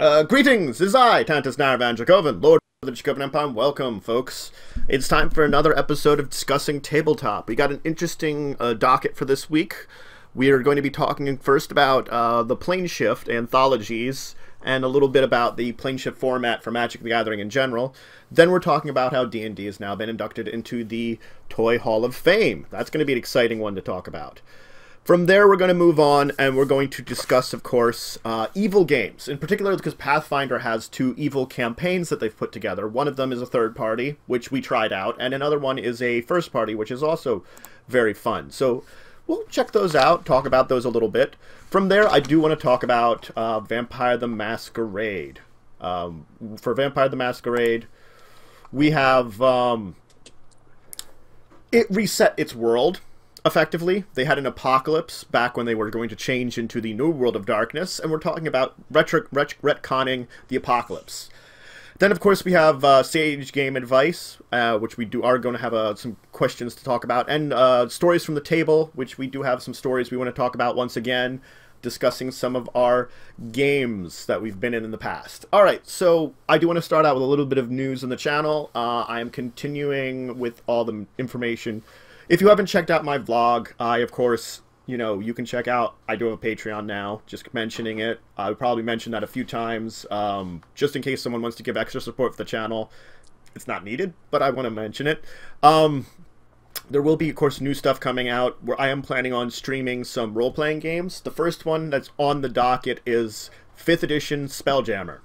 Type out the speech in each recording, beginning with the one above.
Uh, greetings, this is I, Tantus Narivan Dracovin, Lord of the Dracovin Empire. Welcome, folks. It's time for another episode of Discussing Tabletop. We got an interesting uh, docket for this week. We are going to be talking first about uh, the Plane Shift anthologies and a little bit about the Plane Shift format for Magic the Gathering in general. Then we're talking about how D&D has now been inducted into the Toy Hall of Fame. That's going to be an exciting one to talk about. From there, we're going to move on and we're going to discuss, of course, uh, evil games. In particular, because Pathfinder has two evil campaigns that they've put together. One of them is a third party, which we tried out, and another one is a first party, which is also very fun. So we'll check those out, talk about those a little bit. From there, I do want to talk about uh, Vampire the Masquerade. Um, for Vampire the Masquerade, we have. Um, it reset its world effectively. They had an apocalypse back when they were going to change into the new world of darkness, and we're talking about retro, ret- retconning the apocalypse. Then, of course, we have uh, Sage Game Advice, uh, which we do are going to have uh, some questions to talk about, and uh, Stories from the Table, which we do have some stories we want to talk about once again, discussing some of our games that we've been in in the past. All right, so I do want to start out with a little bit of news on the channel. Uh, I am continuing with all the information if you haven't checked out my vlog, I, of course, you know, you can check out, I do have a Patreon now, just mentioning it. I would probably mention that a few times, um, just in case someone wants to give extra support for the channel. It's not needed, but I want to mention it. Um, there will be, of course, new stuff coming out where I am planning on streaming some role-playing games. The first one that's on the docket is 5th edition Spelljammer,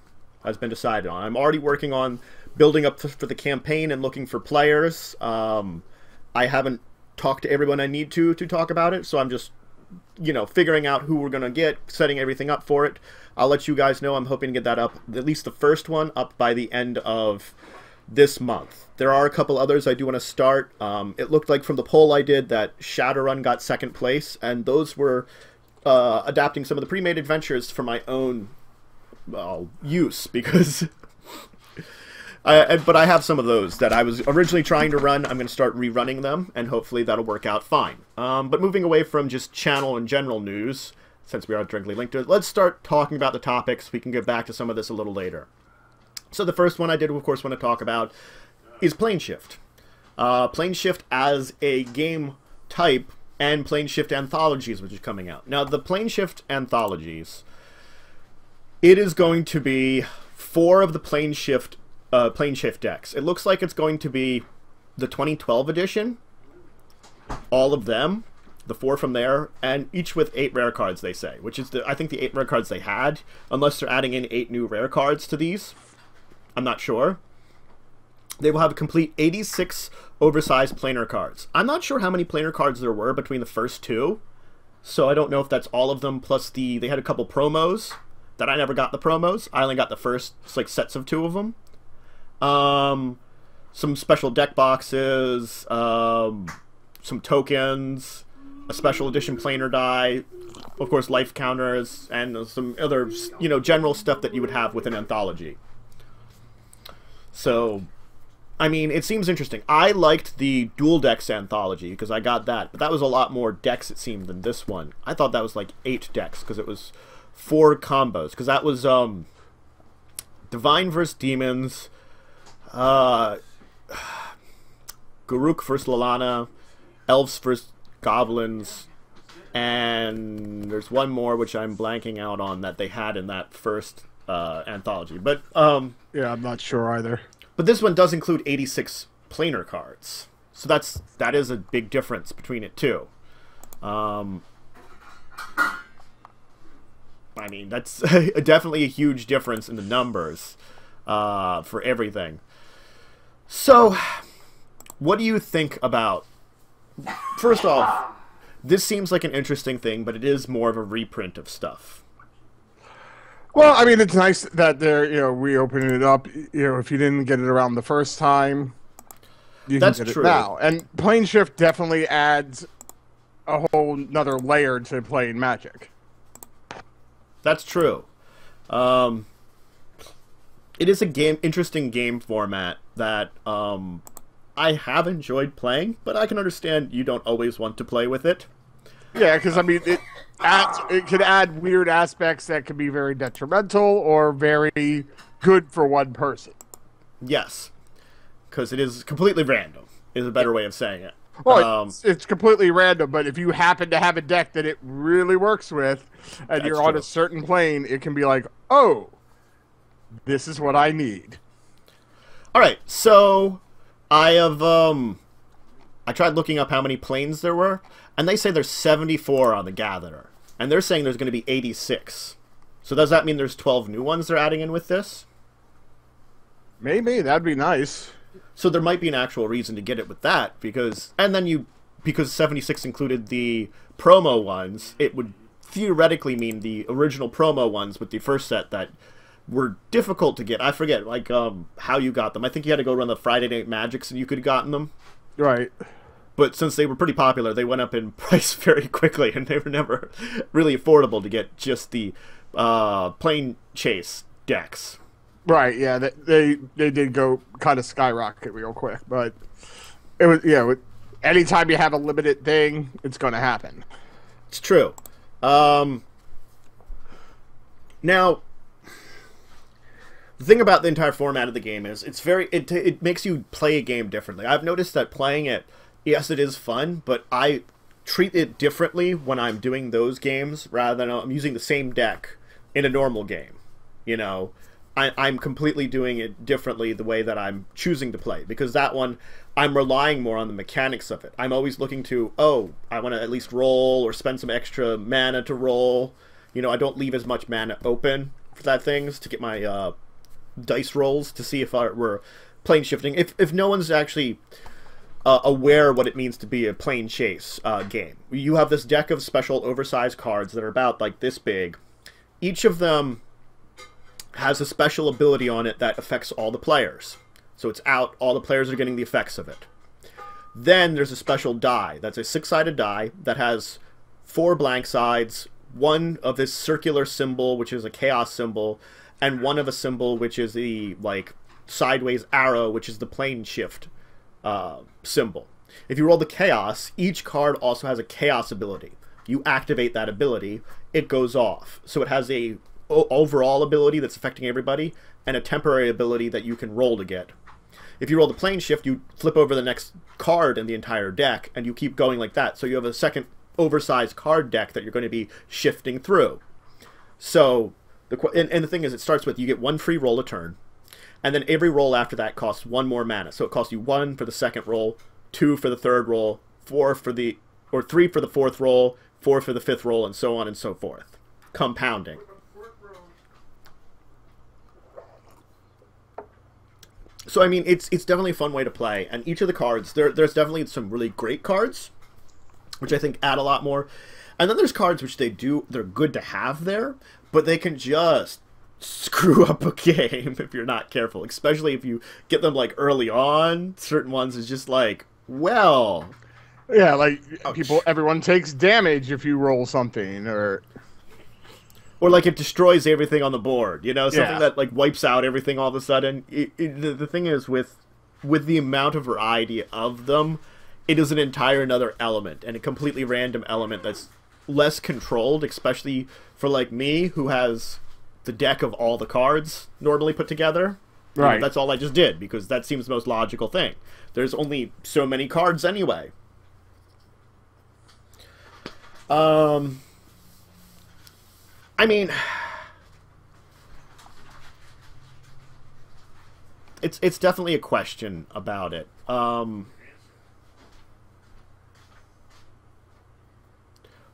has been decided on. I'm already working on building up for the campaign and looking for players. Um, I haven't talk to everyone I need to to talk about it. So I'm just, you know, figuring out who we're gonna get, setting everything up for it. I'll let you guys know. I'm hoping to get that up, at least the first one, up by the end of this month. There are a couple others I do want to start. Um, it looked like from the poll I did that Shadowrun got second place, and those were uh, adapting some of the pre-made adventures for my own well, use because but I have some of those that I was originally trying to run. I'm going to start rerunning them, and hopefully that'll work out fine. Um, but moving away from just channel and general news, since we are directly linked to it, let's start talking about the topics. We can get back to some of this a little later. So the first one I did, of course, want to talk about is Plane Shift. Uh, Plane Shift as a game type and Plane Shift Anthologies, which is coming out. Now, the Plane Shift Anthologies, it is going to be four of the Plane Shift uh, plane shift decks. It looks like it's going to be the 2012 edition, all of them, the four from there, and each with eight rare cards. They say, which is the I think the eight rare cards they had, unless they're adding in eight new rare cards to these. I'm not sure. They will have a complete 86 oversized planar cards. I'm not sure how many planar cards there were between the first two, so I don't know if that's all of them. Plus the they had a couple promos that I never got the promos. I only got the first like sets of two of them um, some special deck boxes, um, some tokens, a special edition planar die, of course, life counters, and some other, you know, general stuff that you would have with an anthology. So, I mean, it seems interesting. I liked the dual decks anthology because I got that, but that was a lot more decks, it seemed, than this one. I thought that was like eight decks because it was four combos. Because that was um, Divine versus Demons, uh, Garruk versus Liliana, Elves versus Goblins, and there's one more which I'm blanking out on that they had in that first uh, anthology. But um, yeah, I'm not sure either. But this one does include 86 planar cards, so that's that is a big difference between it too. Um, I mean, that's definitely a huge difference in the numbers uh, for everything. So, what do you think about? First off, this seems like an interesting thing, but it is more of a reprint of stuff. Well, I mean, it's nice that they're you know reopening it up. You know, if you didn't get it around the first time, you That's can get true. it now. And plane shift definitely adds a whole another layer to playing Magic. That's true. Um, it is a game, interesting game format that um, I have enjoyed playing, but I can understand you don't always want to play with it. Yeah, because I mean, it adds, it could add weird aspects that can be very detrimental or very good for one person. Yes, because it is completely random. Is a better way of saying it. Well, Um, it's, it's completely random, but if you happen to have a deck that it really works with, and you're on true. a certain plane, it can be like, oh, this is what I need. All right, so I have um, I tried looking up how many planes there were, and they say there's 74 on the Gatherer, and they're saying there's going to be 86. So does that mean there's 12 new ones they're adding in with this? Maybe that'd be nice. So there might be an actual reason to get it with that because, and then you because 76 included the promo ones, it would theoretically mean the original promo ones with the first set that were difficult to get. I forget like um how you got them. I think you had to go run the Friday Night Magics and you could have gotten them. Right. But since they were pretty popular, they went up in price very quickly, and they were never really affordable to get just the uh, plane chase decks. Right. Yeah. They they, they did go kind of skyrocket real quick, but it was yeah. Anytime you have a limited thing, it's going to happen. It's true. Um, now, the thing about the entire format of the game is it's very it it makes you play a game differently. I've noticed that playing it, yes, it is fun, but I treat it differently when I'm doing those games rather than I'm using the same deck in a normal game. You know, I, I'm completely doing it differently the way that I'm choosing to play because that one I'm relying more on the mechanics of it. I'm always looking to, oh, I want to at least roll or spend some extra mana to roll. You know, I don't leave as much mana open for that things to get my uh, dice rolls to see if I were plane shifting. If if no one's actually uh, aware what it means to be a plane chase uh, game, you have this deck of special oversized cards that are about like this big. Each of them has a special ability on it that affects all the players. So it's out, all the players are getting the effects of it. Then there's a special die. That's a six sided die that has four blank sides, one of this circular symbol, which is a chaos symbol, and one of a symbol, which is the like sideways arrow, which is the plane shift uh, symbol. If you roll the chaos, each card also has a chaos ability. You activate that ability, it goes off. So it has a overall ability that's affecting everybody, and a temporary ability that you can roll to get. If you roll the plane shift, you flip over the next card in the entire deck, and you keep going like that. So you have a second oversized card deck that you're going to be shifting through. So the and, and the thing is, it starts with you get one free roll a turn, and then every roll after that costs one more mana. So it costs you one for the second roll, two for the third roll, four for the or three for the fourth roll, four for the fifth roll, and so on and so forth, compounding. So I mean, it's it's definitely a fun way to play, and each of the cards there there's definitely some really great cards, which I think add a lot more, and then there's cards which they do they're good to have there, but they can just screw up a game if you're not careful, especially if you get them like early on. Certain ones is just like, well, Yeah, like Ouch. people, everyone takes damage if you roll something, or or like it destroys everything on the board you know something Yeah. that like wipes out everything all of a sudden it, it, the, the thing is with with the amount of variety of them it is an entire another element and a completely random element that's less controlled especially for like me who has the deck of all the cards normally put together Right. that's all i just did because that seems the most logical thing there's only so many cards anyway um I mean, it's it's definitely a question about it. Um,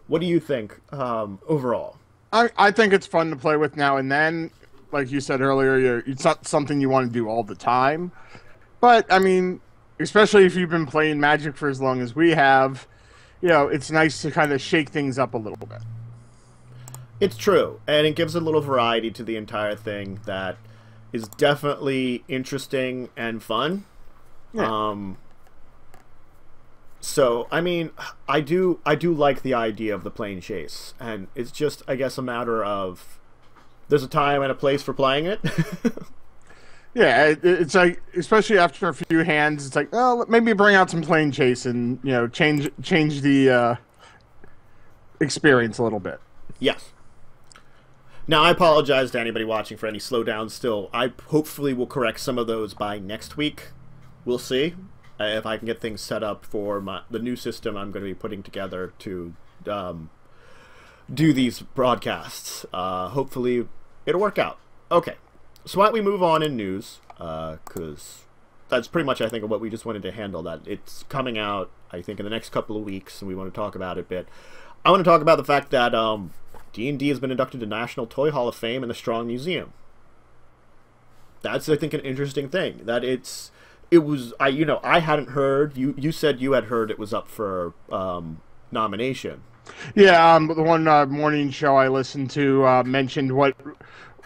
what do you think um, overall? I, I think it's fun to play with now and then. Like you said earlier, you're, it's not something you want to do all the time. But, I mean, especially if you've been playing Magic for as long as we have, you know, it's nice to kind of shake things up a little bit. It's true, and it gives a little variety to the entire thing that is definitely interesting and fun. Yeah. Um, so I mean, I do I do like the idea of the plane chase, and it's just I guess a matter of there's a time and a place for playing it. Yeah, it, it's like, especially after a few hands, it's like, oh, maybe bring out some plane chase and, you know, change change the uh, experience a little bit. Yes. Now, I apologize to anybody watching for any slowdowns still. I hopefully will correct some of those by next week. We'll see if I can get things set up for my, the new system I'm going to be putting together to um, do these broadcasts. Uh, hopefully, it'll work out. Okay, so why don't we move on in news? Because uh, that's pretty much, I think, what we just wanted to handle. That it's coming out, I think, in the next couple of weeks, and we want to talk about it a bit. I want to talk about the fact that um, D&D has been inducted to National Toy Hall of Fame in the Strong Museum. That's I think an interesting thing that it's it was I you know I hadn't heard you you said you had heard it was up for um, nomination. Yeah, um, the one uh, morning show I listened to uh, mentioned what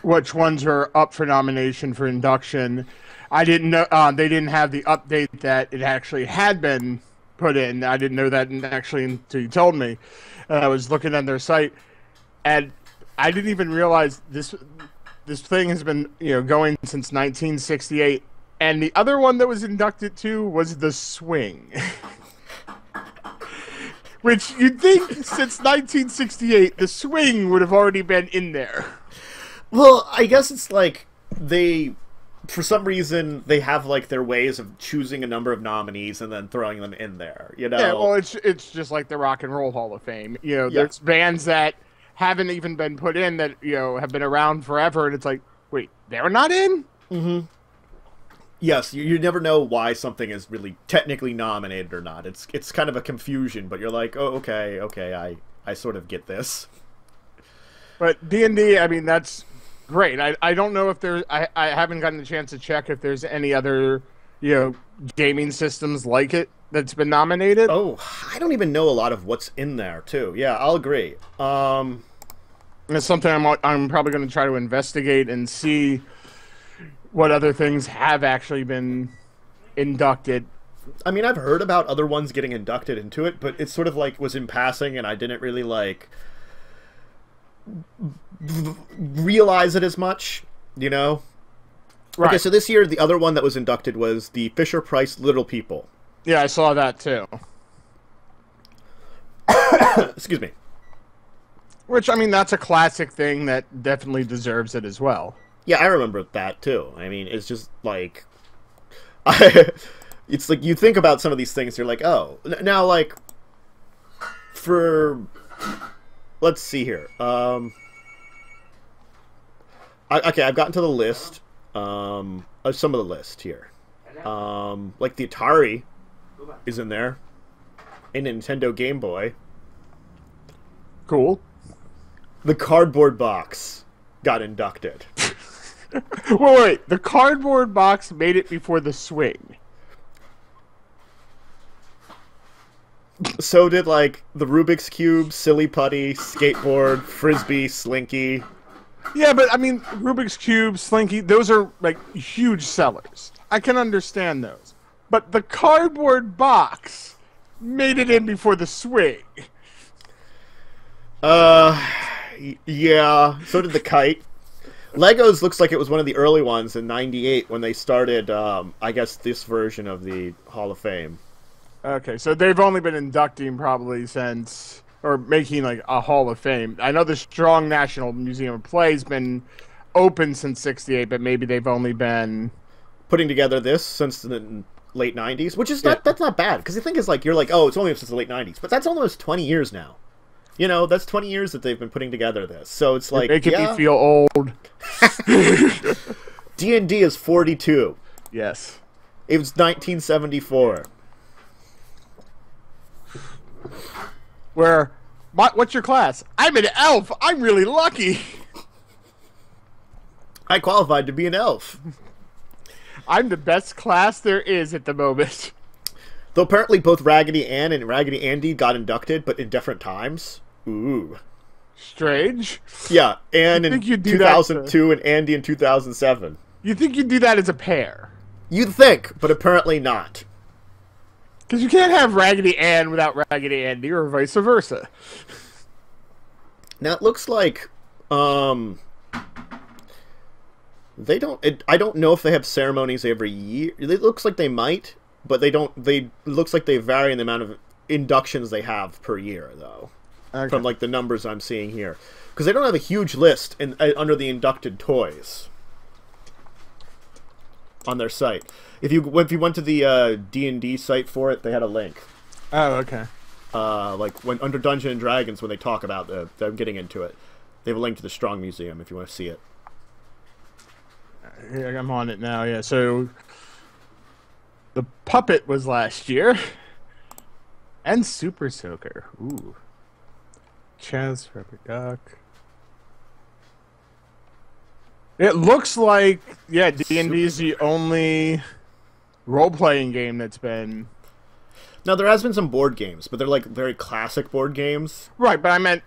which ones are up for nomination for induction. I didn't know uh, they didn't have the update that it actually had been put in. I didn't know that actually until you told me. I was looking on their site, and I didn't even realize this this thing has been you know going since 1968. And the other one that was inducted to was the swing. Which you'd think since 1968, the swing would have already been in there. Well, I guess it's like they, for some reason, they have like their ways of choosing a number of nominees and then throwing them in there. You know? Yeah, well, it's it's just like the Rock and Roll Hall of Fame. You know, Yeah. there's bands that haven't even been put in that you know have been around forever, and it's like, wait, they're not in. Mm-hmm. Yes, you, you never know why something is really technically nominated or not. It's it's kind of a confusion, but you're like, oh, okay, okay, I I sort of get this. But D and D, I mean, that's great. I, I don't know if there's I, I haven't gotten the chance to check if there's any other you know gaming systems like it that's been nominated. Oh, I don't even know a lot of what's in there too. Yeah, I'll agree. Um, And it's something I'm I'm probably going to try to investigate and see what other things have actually been inducted. I mean, I've heard about other ones getting inducted into it, but it's sort of like was in passing, and I didn't really like realize it as much. You know. Right. Okay, so this year the other one that was inducted was the Fisher Price Little People. yeah, I saw that too. Excuse me. Which I mean, that's a classic thing that definitely deserves it as well. Yeah, I remember that too. I mean, it's just like, I, it's like you think about some of these things, you're like, oh, now like, for, let's see here. Um, I, okay, I've gotten to the list. Um, of some of the list here. Um, like the Atari is in there, a Nintendo Game Boy. Cool. The cardboard box got inducted. Wait, wait, the cardboard box made it before the swing. So did like the Rubik's Cube, Silly Putty, Skateboard, Frisbee, Slinky. Yeah, but I mean, Rubik's Cube, Slinky, those are like huge sellers. I can understand those. But the cardboard box made it in before the swing. Uh, yeah. So did the kite. Legos looks like it was one of the early ones in '98 when they started. Um, I guess this version of the Hall of Fame. Okay, so they've only been inducting probably since, or making like a Hall of Fame. I know the Strong National Museum of Play's been open since '68, but maybe they've only been. Putting together this since the late '90s, which is not Yeah. that's not bad because the thing is like you're like oh it's only since the late '90s, but that's almost 20 years now. You know that's 20 years that they've been putting together this, so it's like making yeah, me feel old. D and D is 42. Yes. It was 1974. Where, what, what's your class? I'm an elf. I'm really lucky. I qualified to be an elf. I'm the best class there is at the moment. Though apparently both Raggedy Ann and Raggedy Andy got inducted, but in different times. Ooh. Strange. Yeah, Ann in think you'd do that to- 2002 and Andy in 2007. You think you'd do that as a pair? You'd think, but apparently not. Because you can't have Raggedy Ann without Raggedy Andy, or vice versa. Now it looks like um they don't it, I don't know if they have ceremonies every year. It looks like they might, but they don't they it looks like they vary in the amount of inductions they have per year though. Okay. from like the numbers I'm seeing here, because they don't have a huge list in uh, under the inducted toys on their site. If you if you went to the uh, D and D site for it, they had a link. Oh, okay. Uh, like when under Dungeon and Dragons, when they talk about the, them getting into it, they have a link to the Strong Museum if you want to see it. I'm on it now. Yeah. So the puppet was last year, and Super Soaker. Ooh. Chaz Rubber Duck. It looks like yeah, D and D is the only role playing game that's been Now there has been some board games, but they're like very classic board games. right. But I meant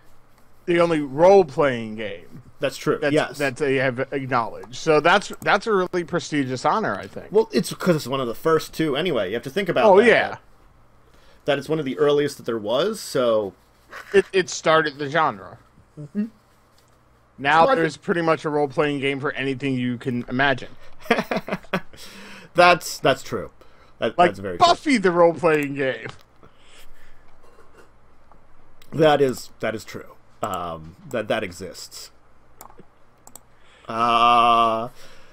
the only role playing game That's true. that's, yes. that they have acknowledged. So that's that's a really prestigious honor, I think. well, it's because it's one of the first two. Anyway, you have to think about. oh that, yeah. that it's one of the earliest that there was. So it, it started the genre. Now Well, I there's pretty much a role playing game for anything you can imagine. that's that's true. That, Like that's very true. Buffy, the role playing game. That is that is true. Um, that that exists. Uh,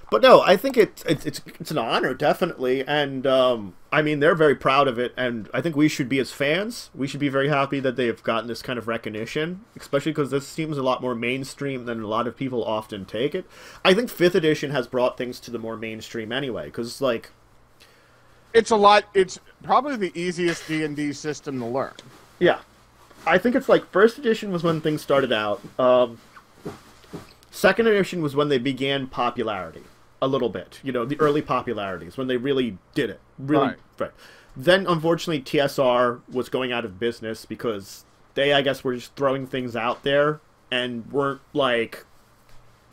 but no, I think it, it it's it's an honor definitely, and um, I mean they're very proud of it, and I think we should be as fans, we should be very happy that they have gotten this kind of recognition, especially because this seems a lot more mainstream than a lot of people often take it. I think fifth edition has brought things to the more mainstream anyway, because like It's a lot. It's probably the easiest D and D system to learn. Yeah. I think it's like first edition was when things started out. Um, second edition was when they began popularity a little bit. You know, the early popularities when they really did it. Really, Right. right. Then unfortunately TSR was going out of business because they, I guess, were just throwing things out there and weren't like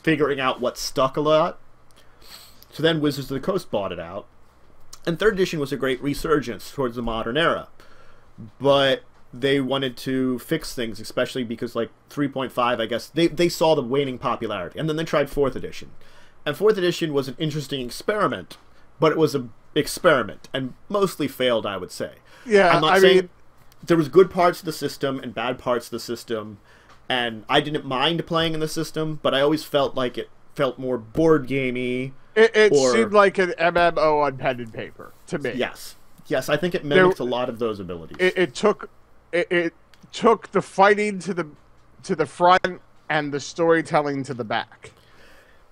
figuring out what stuck a lot. So then Wizards of the Coast bought it out. And third edition was a great resurgence towards the modern era but they wanted to fix things, especially because like 3.5, I guess they they saw the waning popularity, and then they tried fourth edition, and fourth edition was an interesting experiment, but it was an experiment and mostly failed, I would say. Yeah, I'm not I saying mean, there was good parts of the system and bad parts of the system, and I didn't mind playing in the system, but I always felt like it felt more board gamey. it, it or- seemed like an MMO on pen and paper to me. Yes, yes, I think it mimicked a lot of those abilities. It, it took it, it took the fighting to the to the front and the storytelling to the back.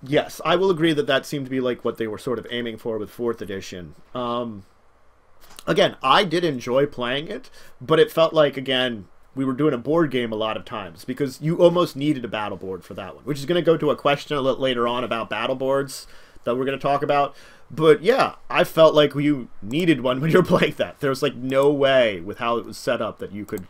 Yes, I will agree that that seemed to be like what they were sort of aiming for with fourth edition. Um, again, I did enjoy playing it, but it felt like again we were doing a board game a lot of times because you almost needed a battle board for that one, which is going to go to a question a little later on about battle boards that we're going to talk about. But yeah, I felt like you needed one when you were playing that. There was like no way with how it was set up that you could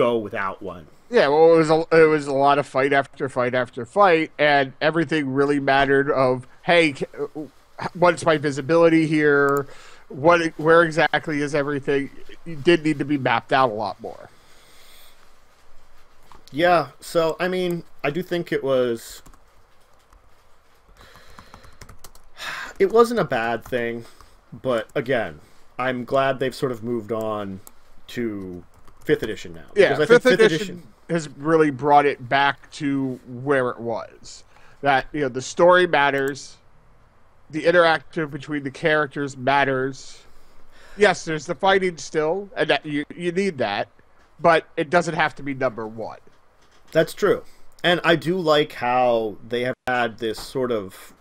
go without one. Yeah, well, it was a, it was a lot of fight after fight after fight, and everything really mattered. Of hey, what's my visibility here? What where exactly is everything? It did need to be mapped out a lot more. Yeah, so I mean, I do think it was it wasn't a bad thing, but again, I'm glad they've sort of moved on to 5th edition now. Yeah, because I think fifth edition, has really brought it back to where it was. That you know the story matters, the interactive between the characters matters. Yes, there's the fighting still, and that you you need that, but it doesn't have to be number one. That's true. And I do like how they have had this sort of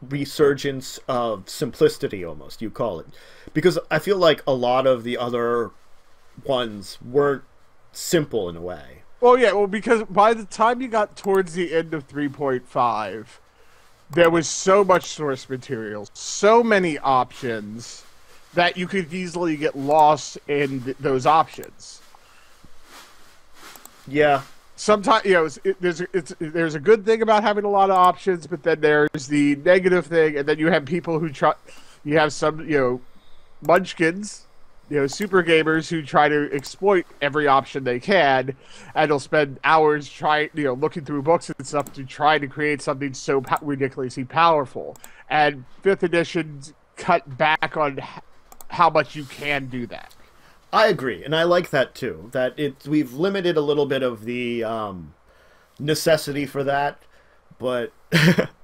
resurgence of simplicity almost, you call it. Because I feel like a lot of the other ones weren't simple in a way. Well, yeah, well, because by the time you got towards the end of 3.5, there was so much source material, so many options that you could easily get lost in th- those options. Yeah, Sometimes, you know, it's, it, there's it's there's a good thing about having a lot of options, but then there's the negative thing, and then you have people who try. You have some, you know, munchkins, you know, super gamers who try to exploit every option they can, and they'll spend hours trying, you know, looking through books and stuff to try to create something so ridiculously powerful. And fifth edition cut back on how much you can do that. I agree, and I like that too. That it we've limited a little bit of the um, necessity for that, but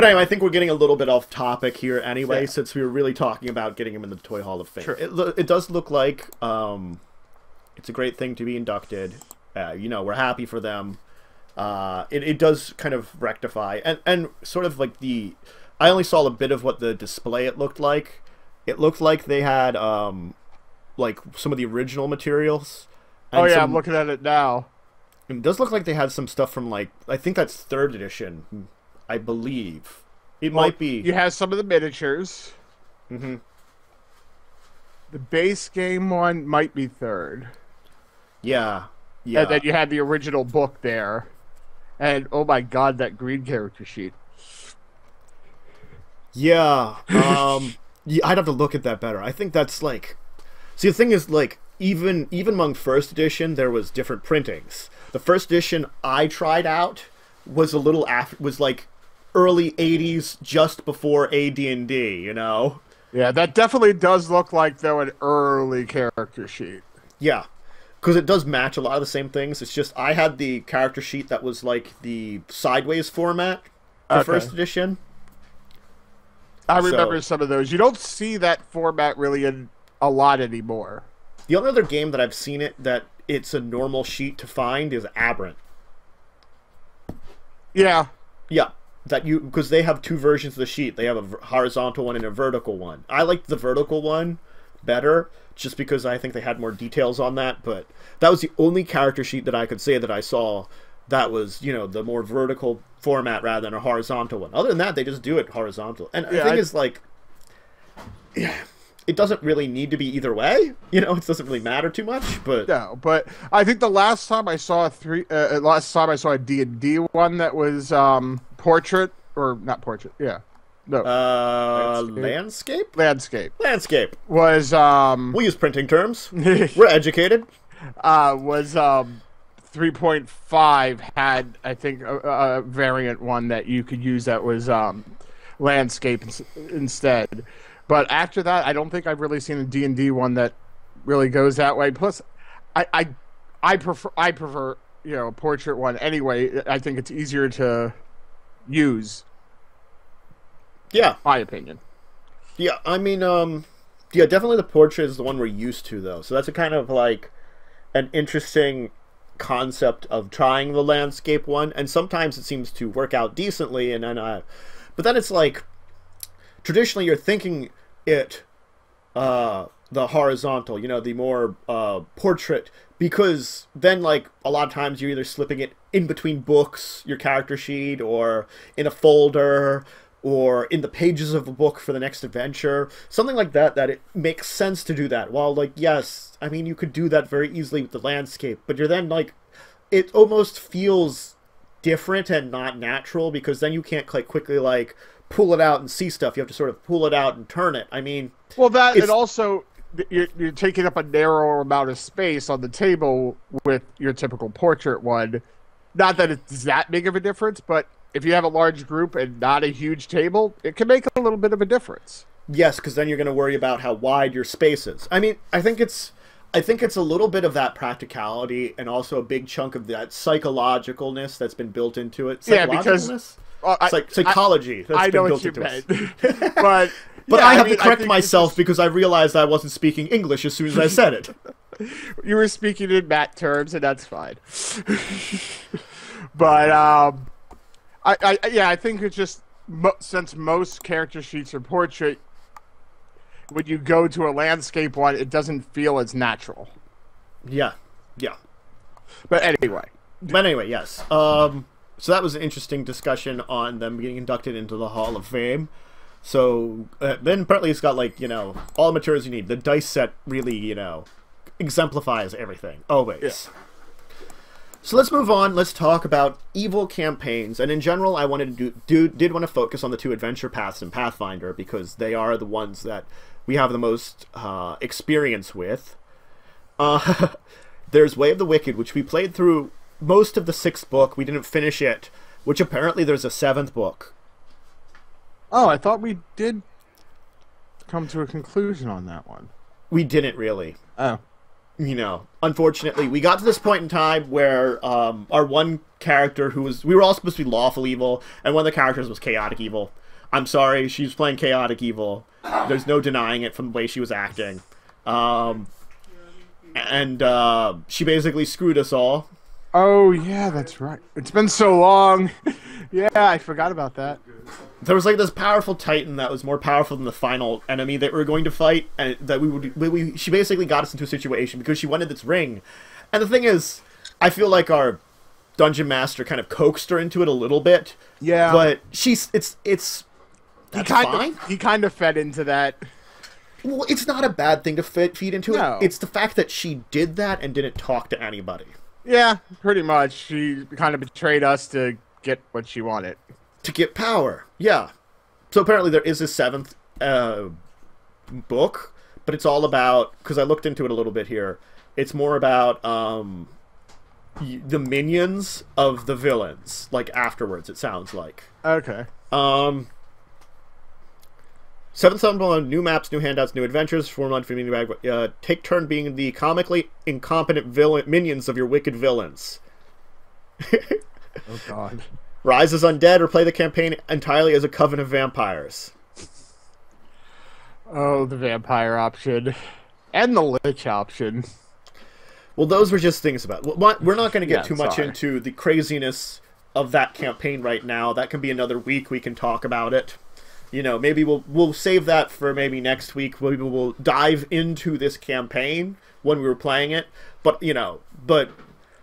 but anyway, I think we're getting a little bit off topic here anyway, Yeah. since we were really talking about getting him in the Toy Hall of Fame. Sure. It, lo- it does look like um, it's a great thing to be inducted. Uh, you know, we're happy for them. Uh, it, it does kind of rectify and and sort of like the. I only saw a bit of what the display it looked like. It looked like they had um, like some of the original materials. Oh yeah, some- I'm looking at it now. It does look like they had some stuff from like I think that's third edition, I believe. It might be. You have some of the miniatures. hmm The base game one might be third. Yeah, yeah. And then you have the original book there. And oh my god, that green character sheet. Yeah. Um yeah, I'd have to look at that better. I think that's like See the thing is like even even among first edition there was different printings. The first edition I tried out was a little after was like early 80s just before AD&D, you know. Yeah, that definitely does look like though an early character sheet. Yeah. Cuz it does match a lot of the same things. It's just I had the character sheet that was like the sideways format for Okay. first edition. I remember So- some of those. You don't see that format really in a lot anymore. The only other game that I've seen it that it's a normal sheet to find is Aberrant. Yeah. Yeah, that you because they have two versions of the sheet. They have a horizontal one and a vertical one. I liked the vertical one better just because I think they had more details on that. But that was the only character sheet that I could say that I saw that was you know the more vertical format rather than a horizontal one. Other than that, they just do it horizontal. And the Yeah, thing I- is like. Yeah, it doesn't really need to be either way, you know. It doesn't really matter too much, but No, but I think the last time I saw a three, uh, last time I saw a D and D one that was um portrait or not portrait, yeah, no uh, Landscape. landscape, landscape landscape. was um We use printing terms. We're educated. uh was um. 3.5 had I think a, a variant one that you could use that was um, landscape ins- instead. But after that, I don't think I've really seen a D and D one that really goes that way. Plus, I, I I prefer I prefer you know a portrait one anyway. I think it's easier to use, Yeah, my opinion. yeah. I mean, um, yeah, definitely the portrait is the one we're used to, though. So that's a kind of like an interesting concept of trying the landscape one, and sometimes it seems to work out decently, and then, uh, but then it's like traditionally you're thinking it uh the horizontal you know the more uh portrait because then like a lot of times you're either slipping it in between books your character sheet or in a folder or in the pages of a book for the next adventure. Something like that that it makes sense to do that. While like yes i mean you could do that very easily with the landscape but you're then like it almost feels different and not natural because then you can't like quickly like pull it out and see stuff. You have to sort of pull it out and turn it. I mean Well, that and also you're, you're taking up a narrower amount of space on the table with your typical portrait one. Not that it's that big of a difference, but if you have a large group and not a huge table, it can make a little bit of a difference. Yes, because then you're going to worry about how wide your space is. I mean, I think it's, I think it's a little bit of that practicality and also a big chunk of that psychologicalness that's been built into it. Yeah, because-? Uh, I, Psych- psychology that's I been know built what you into meant, but But yeah, I have mean, to correct myself because I realized I wasn't speaking English as soon as I said it. you were speaking in Matt terms, and that's fine. but um, I, I yeah, I think it's just mo- since most character sheets are portrait, when you go to a landscape one, it doesn't feel as natural. yeah, yeah. But anyway, But anyway, yes. Um, so that was an interesting discussion on them getting inducted into the Hall of Fame. So uh, then apparently it's got like you know all the materials you need. The dice set really you know exemplifies everything always. So let's move on. Let's talk about evil campaigns, and in general, I wanted to do, do did want to focus on the two adventure paths in Pathfinder because they are the ones that we have the most uh, experience with. Uh, there's Way of the Wicked, which we played through most of the sixth book. We didn't finish it, which apparently there's a seventh book. Oh, I thought we did come to a conclusion on that one. we didn't really. Oh. You know, unfortunately, we got to this point in time where um, our one character, who was, we were all supposed to be lawful evil, and one of the characters was chaotic evil. I'm sorry, she was playing chaotic evil. There's no denying it from the way she was acting. Um, and uh, she basically screwed us all. Oh yeah, that's right. It's been so long. yeah, I forgot about that. There was like this powerful titan that was more powerful than the final enemy that we were going to fight, and that we would. We, we, she basically got us into a situation because she wanted this ring, and the thing is, I feel like our dungeon master kind of coaxed her into it a little bit. Yeah. but she's it's it's He kind fine. of he kind of fed into that. Well, it's not a bad thing to fit, feed into No. it. It's the fact that she did that and didn't talk to anybody Yeah, pretty much. She kind of betrayed us to get what she wanted. To get power. Yeah. So apparently there is a seventh uh, book, but it's all about because I looked into it a little bit here. It's more about um, the minions of the villains. Like afterwards, it sounds like. Okay. Um, Seventh new maps, new handouts, new adventures. Four month for meaning bag. Uh, take turn being the comically incompetent villain minions of your wicked villains. Oh God. Rise as undead, or play the campaign entirely as a coven of vampires. Oh, the vampire option, and the lich option. Well, those were just things about. We're not going to get Yeah, too much sorry. into the craziness of that campaign right now. That can be another week. We can talk about it. You know, maybe we'll we'll save that for maybe next week. Maybe we'll dive into this campaign when we were playing it. But you know, but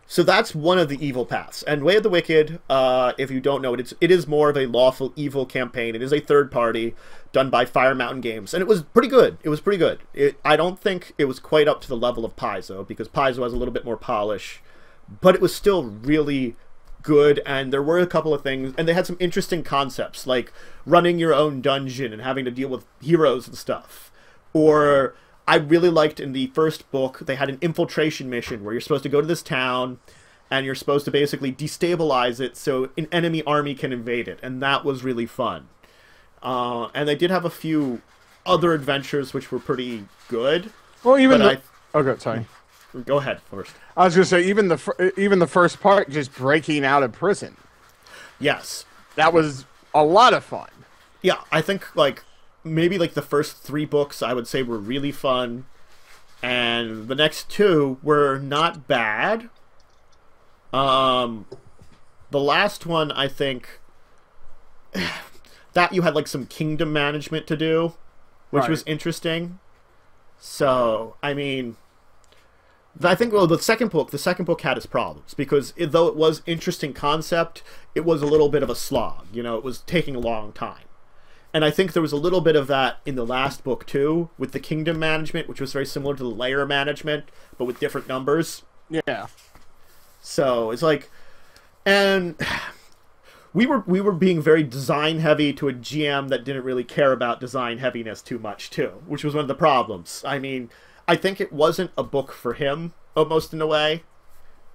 so that's one of the evil paths. And Way of the Wicked, uh, if you don't know it, it's it is more of a lawful evil campaign. It is a third party done by Fire Mountain Games, and it was pretty good. It was pretty good. It, I don't think it was quite up to the level of Paizo because Paizo has a little bit more polish, but it was still really good. And there were a couple of things, and they had some interesting concepts like running your own dungeon and having to deal with heroes and stuff, or I really liked in the first book they had an infiltration mission where you're supposed to go to this town and you're supposed to basically destabilize it so an enemy army can invade it, and that was really fun. Uh, and they did have a few other adventures which were pretty good. Well, even the, oh, good. Sorry. Go ahead first. I was gonna say even the even the first part, just breaking out of prison. Yes. That was a lot of fun. Yeah, I think like maybe like the first three books I would say were really fun, and the next two were not bad. Um, the last one I think that you had like some kingdom management to do, which Right. was interesting. So I mean, I think well the second book the second book had its problems because it, though it was interesting concept, it was a little bit of a slog. You know, it was taking a long time. And I think there was a little bit of that in the last book too, with the kingdom management, which was very similar to the layer management, but with different numbers. Yeah. So it's like, and we were we were being very design heavy to a GM that didn't really care about design heaviness too much too, which was one of the problems. I mean, I think it wasn't a book for him almost in a way,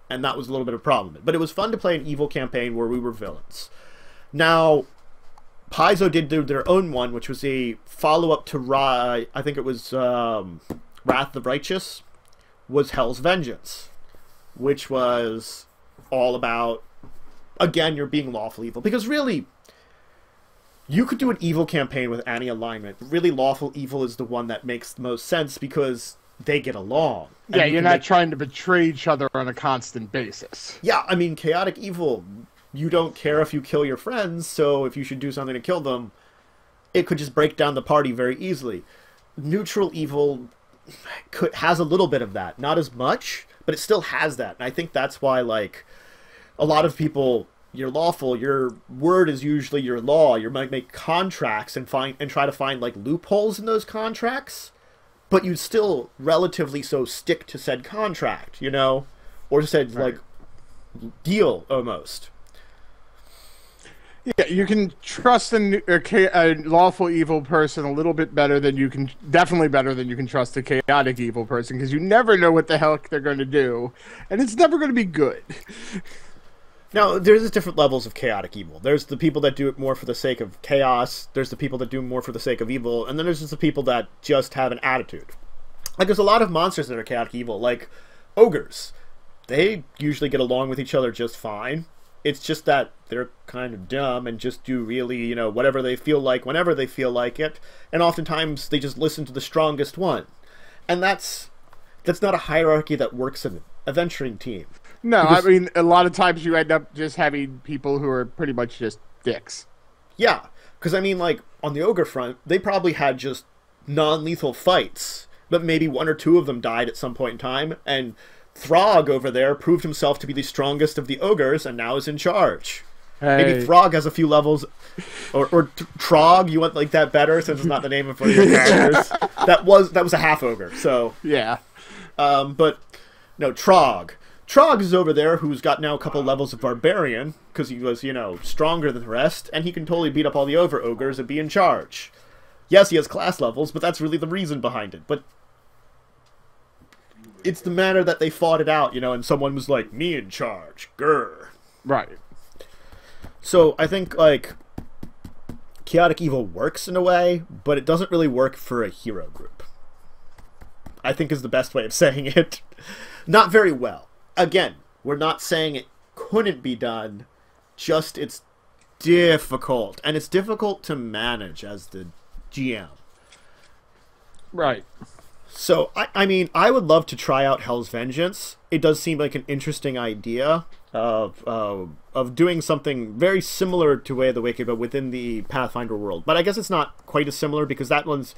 and that was a little bit of a problem. But it was fun to play an evil campaign where we were villains. Now, Paizo did do their own one, which was a follow up to Ra. I think it was um, Wrath of the Righteous, was Hell's Vengeance which was all about again you're being lawful evil because really you could do an evil campaign with any alignment really lawful evil is the one that makes the most sense because they get along Yeah, you you're not make- trying to betray each other on a constant basis. yeah i mean chaotic evil you don't care if you kill your friends so if you should do something to kill them it could just break down the party very easily. Neutral evil could has a little bit of that. Not as much but it still has that. And i think that's why like a lot of people you're lawful your word is usually your law. You might make contracts and find and try to find like loopholes in those contracts but you still relatively so stick to said contract you know? Or said Right. like deal almost Yeah, you can trust a, a, a lawful evil person a little bit better than you can, definitely better than you can trust a chaotic evil person because you never know what the heck they're going to do, and it's never going to be good. Now, there's different levels of chaotic evil. There's the people that do it more for the sake of chaos. There's the people that do more for the sake of evil, and then there's just the people that just have an attitude. Like there's a lot of monsters that are chaotic evil, like ogres. They usually get along with each other just fine. It's just that they're kind of dumb and just do really, you know, whatever they feel like whenever they feel like it, and oftentimes they just listen to the strongest one. And that's that's not a hierarchy that works in an adventuring team. No, Because- I mean a lot of times you end up just having people who are pretty much just dicks. Yeah, because I mean, like on the ogre front, they probably had just non-lethal fights, but maybe one or two of them died at some point in time, and Throg over there proved himself to be the strongest of the ogres, and now is in charge. Maybe Throg has a few levels, or, or Trog. You want like that better since it's not the name of one of your characters. that was that was a half ogre. So, Yeah. um, but no, Trog. Trog is over there, who's got now a couple levels of barbarian because he was, you know, stronger than the rest, and he can totally beat up all the over ogres and be in charge. Yes, he has class levels, but that's really the reason behind it. But it's the manner that they fought it out, you know, and someone was like, "Me in charge, grr." Right. So I think like chaotic evil works in a way, but it doesn't really work for a hero group. I think is the best way of saying it. Not very well. Again, we're not saying it couldn't be done, just it's difficult and it's difficult to manage as the GM. Right. So I, I mean, I would love to try out Hell's Vengeance. It does seem like an interesting idea of uh, of doing something very similar to Way of the Wicked, but within the Pathfinder world. But I guess it's not quite as similar because that one's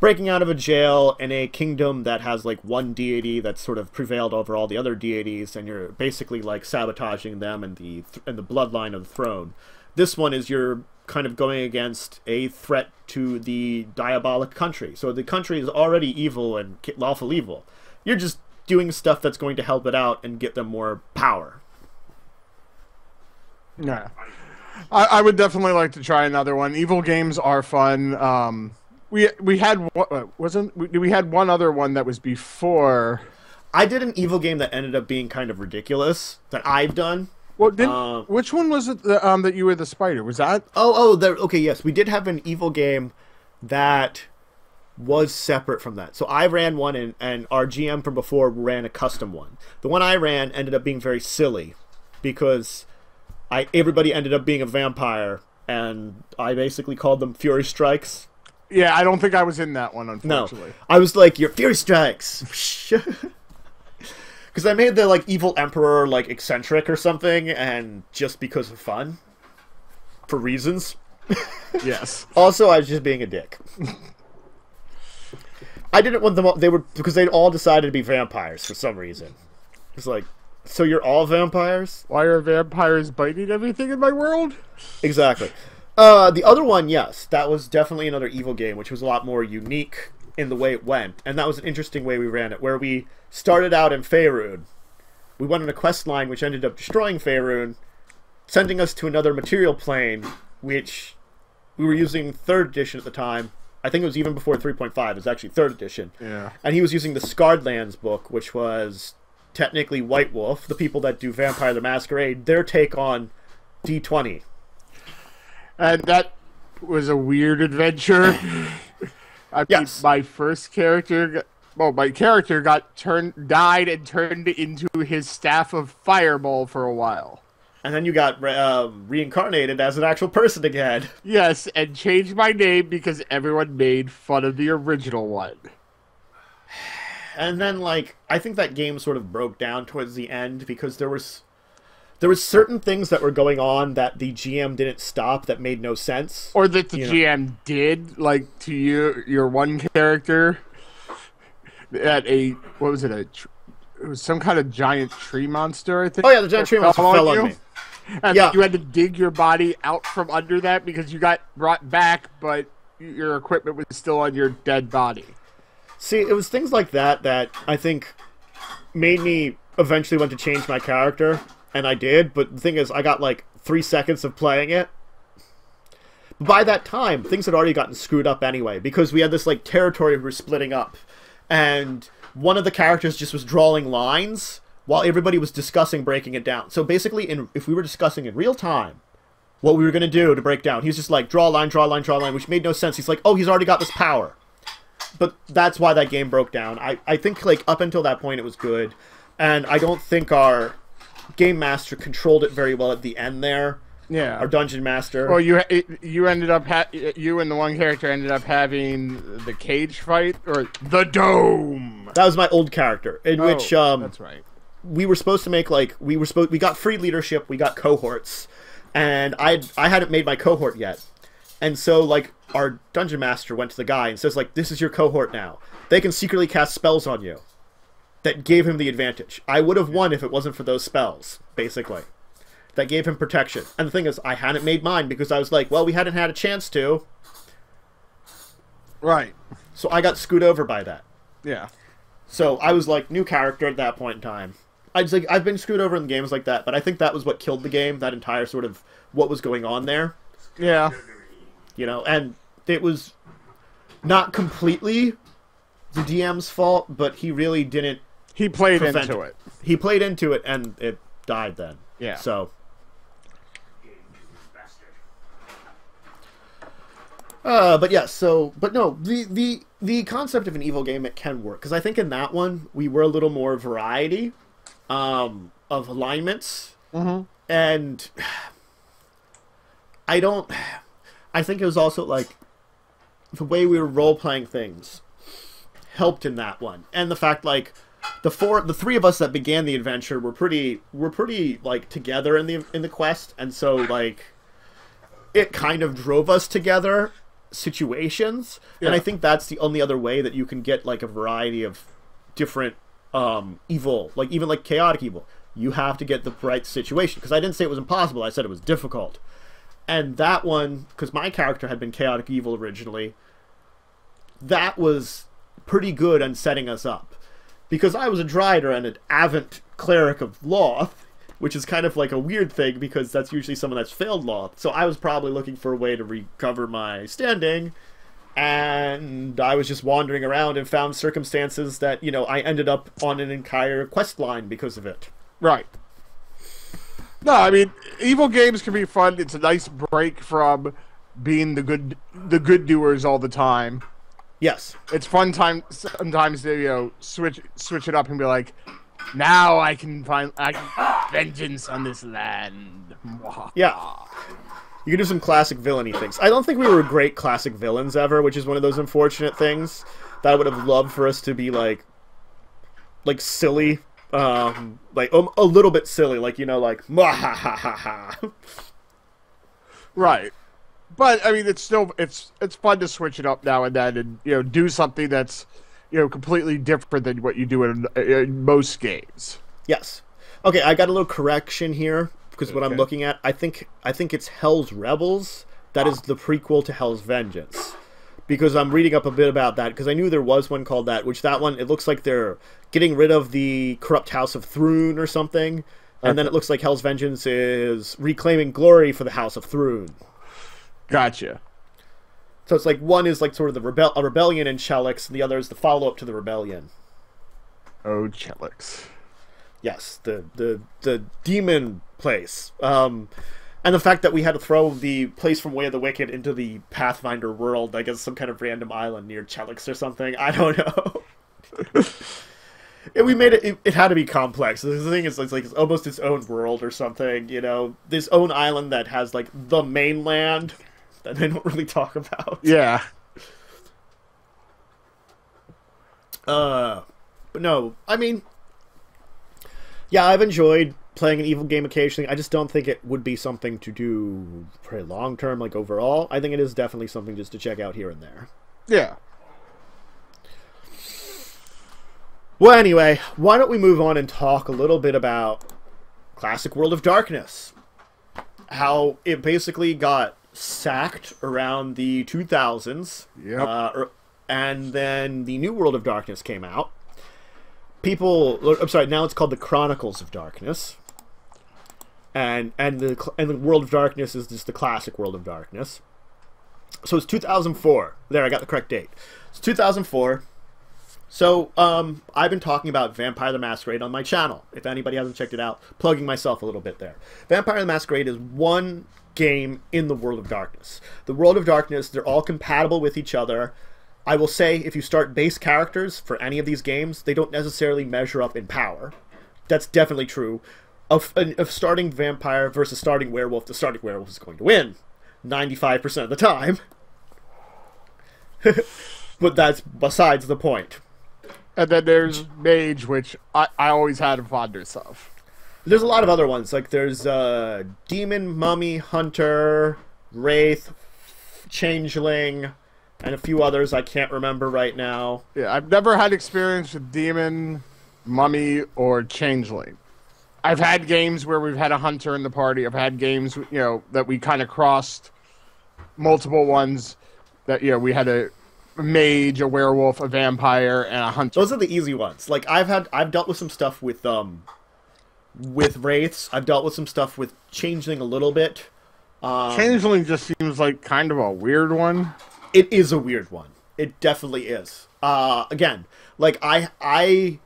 breaking out of a jail in a kingdom that has like one deity that's sort of prevailed over all the other deities, and you're basically like sabotaging them and the th- and the bloodline of the throne. This one is you're kind of going against a threat to the diabolic country. So the country is already evil and lawful evil. You're just doing stuff that's going to help it out and get them more power. Yeah. I, I would definitely like to try another one. Evil games are fun. Um, we we had uh, wasn't we, we had one other one that was before. I did an evil game that ended up being kind of ridiculous that I've done. Well, did Uh, which one was it? The, um, that you were the spider. Was that? Oh, oh, there. Okay, yes, we did have an evil game that was separate from that. So I ran one, and, and our GM from before ran a custom one. The one I ran ended up being very silly because I everybody ended up being a vampire, and I basically called them Fury Strikes. Yeah, I don't think I was in that one. No, Unfortunately. I was like, "Your Fury Strikes," because I made the like evil emperor like eccentric or something, and just because of fun, for reasons. yes. Also, I was just being a dick. I didn't want them all. They were because they all decided to be vampires for some reason. It's like, so you're all vampires? Why are vampires biting everything in my world? Exactly. Uh, the other one, yes, that was definitely another evil game, which was a lot more unique in the way it went, and that was an interesting way we ran it, where we started out in Faerun. We went on a quest line which ended up destroying Faerun, sending us to another material plane, which we were using third edition at the time. I think it was even before 3.5. It was actually third edition. Yeah. And he was using the Scarred Lands book, which was technically White Wolf, the people that do Vampire the Masquerade, their take on D20. And that was a weird adventure. I Yes. mean, my first character, well, my character got turned, died, and turned into his staff of fireball for a while. And then you got re- uh, reincarnated as an actual person again. Yes, and changed my name because everyone made fun of the original one. And then, like, I think that game sort of broke down towards the end because there was there was certain things that were going on that the GM didn't stop that made no sense. Or that the You know. GM did, like to you, your one character, at a what was it? A it was some kind of giant tree monster. I think. Oh yeah, the giant tree monster fell on you. me. And Yeah. you had to dig your body out from under that because you got brought back, but your equipment was still on your dead body. See, it was things like that that I think made me eventually want to change my character, and I did. But the thing is, I got like three seconds of playing it. But by that time, things had already gotten screwed up anyway because we had this like territory we were splitting up, and one of the characters just was drawing lines while everybody was discussing breaking it down. So basically, in if we were discussing in real time what we were gonna do to break down, he was just like draw a line, draw a line, draw a line, which made no sense. He's like, oh, he's already got this power. but that's why that game broke down. I I think like up until that point it was good, and I don't think our game master controlled it very well at the end there. Yeah. Our dungeon master. Well, you you ended up ha- you and the one character ended up having the cage fight or the dome. that was my old character, in which Oh, um that's right. we were supposed to make like we were supposed we got free leadership, we got cohorts, and I I hadn't made my cohort yet, and so like our dungeon master went to the guy and says like this is your cohort now. They can secretly cast spells on you. That gave him the advantage. I would have won if it wasn't for those spells, basically. That gave him protection. And the thing is, I hadn't made mine because I was like, well, we hadn't had a chance to, Right. so I got screwed over by that. Yeah. So I was like new character at that point in time. I was like I've been screwed over in games like that, but I think that was what killed the game. That entire sort of what was going on there, Yeah. you know, and it was not completely the DM's fault, but he really didn't. He played Prevent into it. it. He played into it, and it died then. Yeah. So. Uh, but yeah, so but no, the the the concept of an evil game it can work because I think in that one we were a little more variety, um, of alignments, Mm-hmm. and I don't. I think it was also like the way we were role playing things helped in that one, and the fact like the four, the three of us that began the adventure were pretty, were pretty like together in the in the quest, and so like it kind of drove us together situations, and I think that's the only other way that you can get like a variety of different um evil, like even like chaotic evil. You have to get the right situation because I didn't say it was impossible. I said it was difficult. And that one, because my character had been chaotic evil originally, that was pretty good on setting us up. Because I was a Drider and an Avent cleric of Lolth, which is kind of like a weird thing because that's usually someone that's failed Lolth. So I was probably looking for a way to recover my standing, and I was just wandering around and found circumstances that, you know, I ended up on an entire quest line because of it. Right. No, I mean, evil games can be fun. It's a nice break from being the good the good doers all the time. Yes. It's fun time sometimes to you know switch switch it up and be like, now I can find I can vengeance on this land. Yeah. You can do some classic villainy things. I don't think we were great classic villains ever, which is one of those unfortunate things that I would have loved for us to be like, like silly, um, like um, a little bit silly, like you know, like ha Right. But I mean, it's still it's it's fun to switch it up now and then, and you know, do something that's you know completely different than what you do in, in most games. Yes. Okay, I got a little correction here because what I'm looking at, I think I think it's Hell's Rebels. That is the prequel to Hell's Vengeance. Because I'm reading up a bit about that because I knew there was one called that, which that one it looks like they're getting rid of the corrupt House of Thrune or something. And then it looks like Hell's Vengeance is reclaiming glory for the House of Thrune. Gotcha. So it's like one is like sort of the rebel a rebellion in Cheliax, and the other is the follow up to the rebellion. Oh, Cheliax. Yes, the the the demon place. Um, and the fact that we had to throw the place from Way of the Wicked into the Pathfinder world, like as some kind of random island near Cheliax or something. I don't know. And we made it, it. It had to be complex. The thing is, it's like it's almost its own world or something. You know, this own island that has like the mainland that they don't really talk about. Yeah. Uh, but no, I mean, yeah, I've enjoyed playing an evil game occasionally. I just don't think it would be something to do for a long term, like overall. I think it is definitely something just to check out here and there. Yeah. Well, anyway, why don't we move on and talk a little bit about classic World of Darkness? How it basically got sacked around the 2000s. Yep. Uh, er- and then the new World of Darkness came out. People, I'm sorry, now it's called the Chronicles of Darkness. And and the and the World of Darkness is just the classic World of Darkness. So it's 2004. There, I got the correct date. It's 2004. So, um, I've been talking about Vampire the Masquerade on my channel. If anybody hasn't checked it out, plugging myself a little bit there. Vampire the Masquerade is one game in the World of Darkness. The World of Darkness, they're all compatible with each other. I will say if you start base characters for any of these games, they don't necessarily measure up in power. That's definitely true. Of, of starting vampire versus starting werewolf, the starting werewolf is going to win 95% of the time. but that's besides the point. And then there's mage, which I, I always had a fondness of. There's a lot of other ones. Like there's uh, demon, mummy, hunter, wraith, changeling, and a few others I can't remember right now. Yeah, I've never had experience with demon, mummy, or changeling. I've had games where we've had a hunter in the party. I've had games, you know, that we kind of crossed multiple ones. That you know, we had a mage, a werewolf, a vampire, and a hunter. Those are the easy ones. Like I've had, I've dealt with some stuff with um, with wraiths. I've dealt with some stuff with changeling a little bit. Um, changeling just seems like kind of a weird one. It is a weird one. It definitely is. Uh, again, like I, I,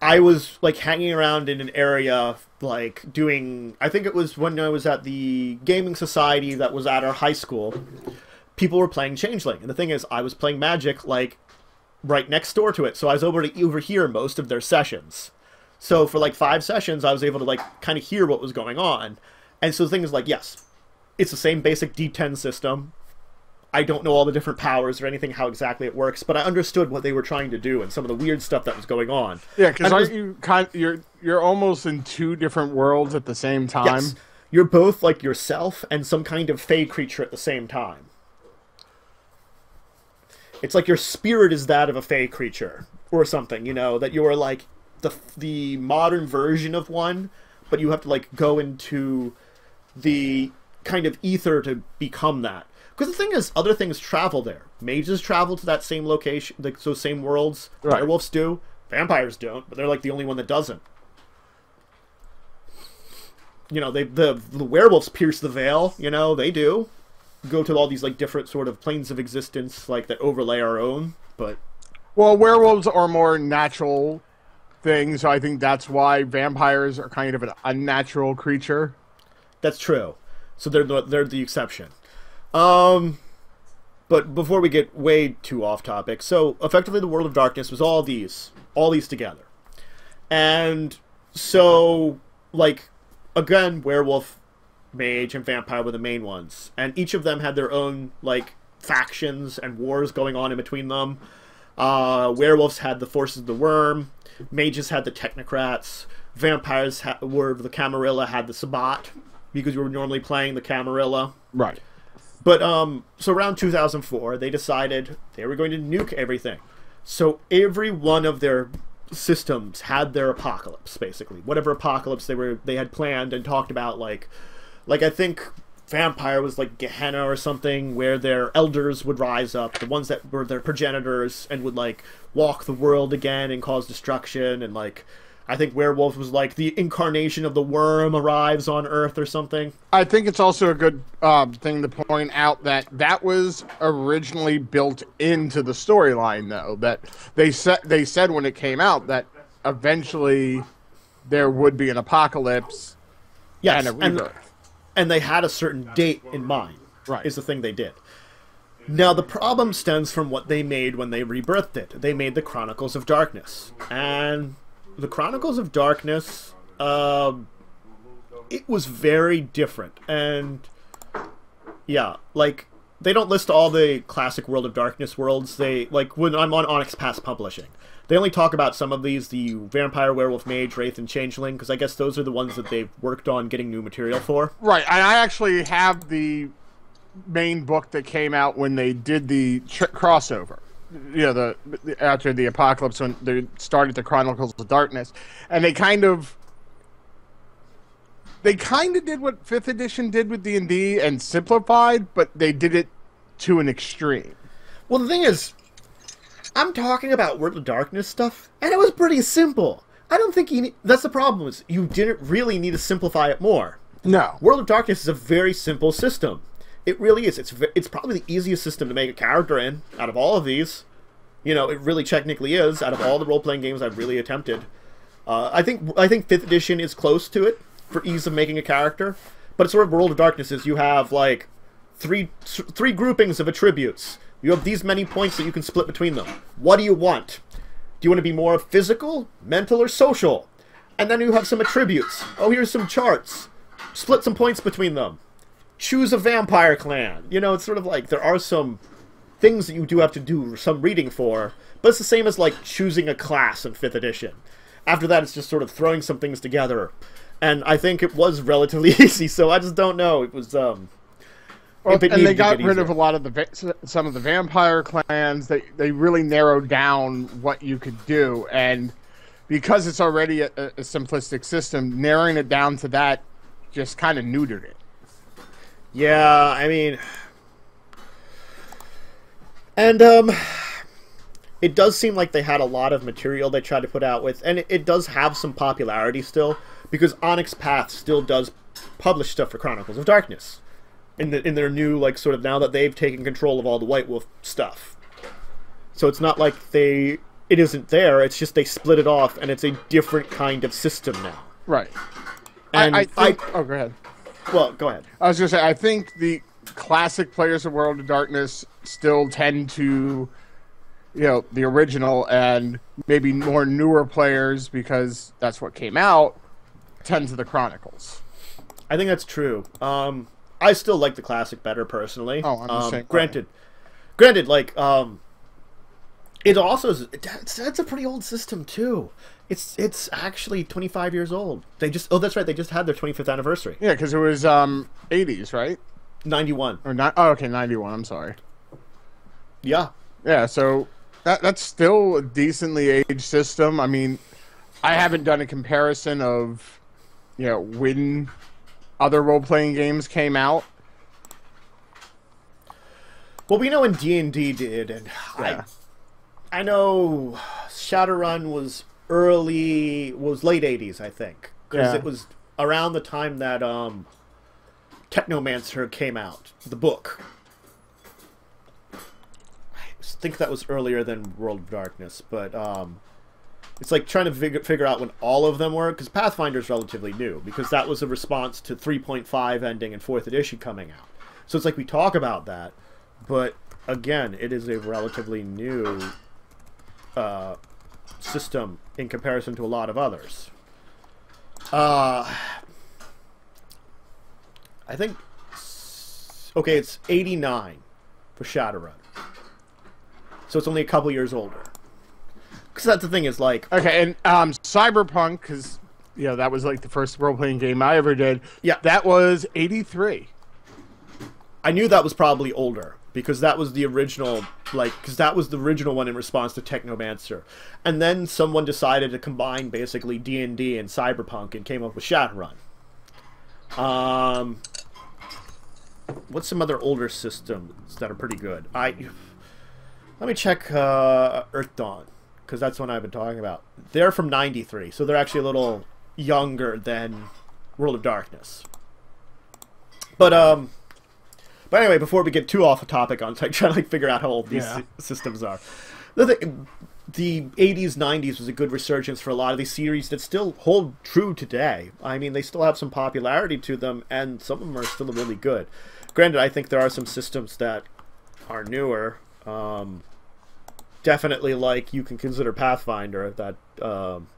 I was like hanging around in an area like doing. I think it was when I was at the gaming society that was at our high school people were playing Changeling. And the thing is, I was playing Magic like right next door to it, so I was able to overhear most of their sessions. So for like five sessions, I was able to like kind of hear what was going on. And so the thing is like, yes, it's the same basic D10 system. I don't know all the different powers or anything how exactly it works, but I understood what they were trying to do and some of the weird stuff that was going on. Yeah, because aren't you kind? You're you're almost in two different worlds at the same time. Yes, you're both like yourself and some kind of fey creature at the same time. It's like your spirit is that of a fey creature or something, you know, that you're like the the modern version of one, but you have to like go into the kind of ether to become that. Because the thing is, other things travel there. Mages travel to that same location, like those same worlds. Right. Werewolves do. Vampires don't, but they're like the only one that doesn't. You know, they the the werewolves pierce the veil. You know, they do go to all these like different sort of planes of existence like that overlay our own but well werewolves are more natural things so i think that's why vampires are kind of an unnatural creature. That's true. So they're the, they're the exception. Um but before we get way too off topic so effectively the world of darkness was all these all these together. And so like again werewolf mage and vampire were the main ones, and each of them had their own like factions and wars going on in between them. Uh, werewolves had the forces of the worm, mages had the technocrats, vampires ha- were the Camarilla had the Sabbat because you were normally playing the Camarilla. Right. But um, so around 2004, they decided they were going to nuke everything. So every one of their systems had their apocalypse, basically. Whatever apocalypse they were they had planned and talked about, like like I think Vampire was like Gehenna or something, where their elders would rise up, the ones that were their progenitors, and would like walk the world again and cause destruction. And like, I think Werewolf was like the incarnation of the worm arrives on Earth or something. I think it's also a good um, thing to point out that that was originally built into the storyline, though. That they said they said when it came out that eventually there would be an apocalypse yes, and a rebirth. And and they had a certain date in mind. Right. Is the thing they did. Now the problem stems from what they made when they rebirthed it. They made the Chronicles of Darkness, and the Chronicles of Darkness, uh, it was very different, and yeah, like they don't list all the classic World of Darkness worlds. They like when I'm on Onyx Path Publishing, they only talk about some of these the vampire, werewolf, mage, wraith, and changeling because I guess those are the ones that they've worked on getting new material for. Right. I actually have the main book that came out when they did the tr- crossover. You know, the, the after the apocalypse when they started the Chronicles of Darkness, and they kind of they kind of did what fifth edition did with D and D and simplified, but they did it to an extreme. Well, the thing is, I'm talking about World of Darkness stuff, and it was pretty simple. I don't think you need, that's the problem is you didn't really need to simplify it more. No. World of Darkness is a very simple system. It really is. It's it's probably the easiest system to make a character in out of all of these. You know, it really technically is out of all the role playing games I've really attempted. Uh, I think I think fifth edition is close to it for ease of making a character, but it's sort of World of Darkness is you have like three three groupings of attributes You have these many points that you can split between them. What do you want? Do you want to be more physical, mental, or social? And then you have some attributes. Oh, here's some charts. Split some points between them. Choose a vampire clan. You know, it's sort of like there are some things that you do have to do some reading for, but it's the same as like choosing a class in 5th edition. After that, it's just sort of throwing some things together. And I think it was relatively easy, so I just don't know. It was, um, Well, and they got rid of a lot of the some of the vampire clans. They they really narrowed down what you could do, and because it's already a, a a simplistic system, narrowing it down to that just kind of neutered it. Yeah, I mean, and um, it does seem like they had a lot of material they tried to put out with, and it, it does have some popularity still because Onyx Path still does publish stuff for Chronicles of Darkness in the in their new like sort of now that they've taken control of all the White Wolf stuff. So it's not like they it isn't there. It's just they split it off, and it's a different kind of system now. Right. And I, I think. oh, go ahead. well, go ahead. I was gonna say, I think the classic players of World of Darkness still tend to, you know, the original, and maybe more newer players because that's what came out, tend to the Chronicles. I think that's true. Um, I still like the classic better personally. Oh, I'm um, way. Granted, granted, like um, it also is, that's, that's a pretty old system too. It's it's actually 25 years old. They just oh that's right they just had their 25th anniversary. Yeah, because it was um 80s, right? 91. Or not? Oh, okay, 91. I'm sorry. Yeah. Yeah, so that that's still a decently aged system. I mean, I haven't done a comparison of, you know, when other role playing games came out. Well, we know when D and D did, and Yeah. I I know Shadowrun was early was late 80s I think because Yeah. it was around the time that um Neuromancer came out, the book. I think that was earlier than World of Darkness, but um, it's like trying to figure, figure out when all of them were, because Pathfinder is relatively new, because that was a response to 3.5 ending and 4th edition coming out. So it's like we talk about that, but again, it is a relatively new uh, system in comparison to a lot of others. Uh, I think. Okay, it's 89 for Shadowrun. So it's only a couple years older. Because that's the thing is like. Okay, and um, Cyberpunk, because you know that was like the first role playing game I ever did. Yeah. that was '83. I knew that was probably older because that was the original, like, because that was the original one in response to Neuromancer, and then someone decided to combine basically D and D and Cyberpunk and came up with Shadowrun. Um, what's some other older systems that are pretty good? I let me check uh, Earthdawn because that's one I've been talking about. They're from '93, so they're actually a little younger than World of Darkness. But um. But anyway, before we get too off the topic on like, trying to like figure out how old these Yeah. systems are, the thing, the 80s 90s was a good resurgence for a lot of these series that still hold true today. I mean, they still have some popularity to them, and some of them are still really good. Granted, I think there are some systems that are newer. Um, definitely, like you can consider Pathfinder that um,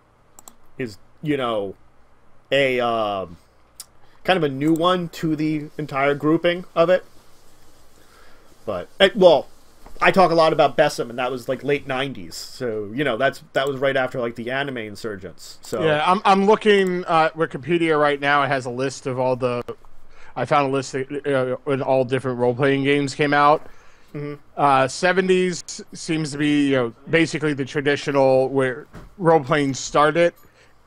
is you know a um, kind of a new one to the entire grouping of it. But eh, well, I talk a lot about BESM, and that was like late '90s. So you know that's that was right after like the anime insurgents. So Yeah, I'm I'm looking uh, Wikipedia right now. It has a list of all the. I found a list that, uh, when all different role playing games came out. Uh, 70s seems to be you know basically the traditional where role playing started.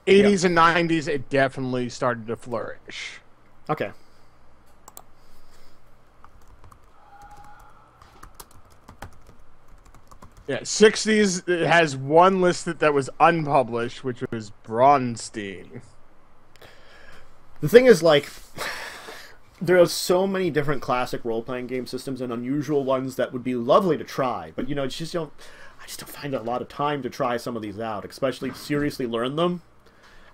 80s and 90s it definitely started to flourish. okay. Yeah, 60s it has one listed that was unpublished, which was Braunstein. The thing is, like, there are so many different classic role-playing game systems and unusual ones that would be lovely to try, but you know, just don't. I just don't find a lot of time to try some of these out, especially seriously learn them.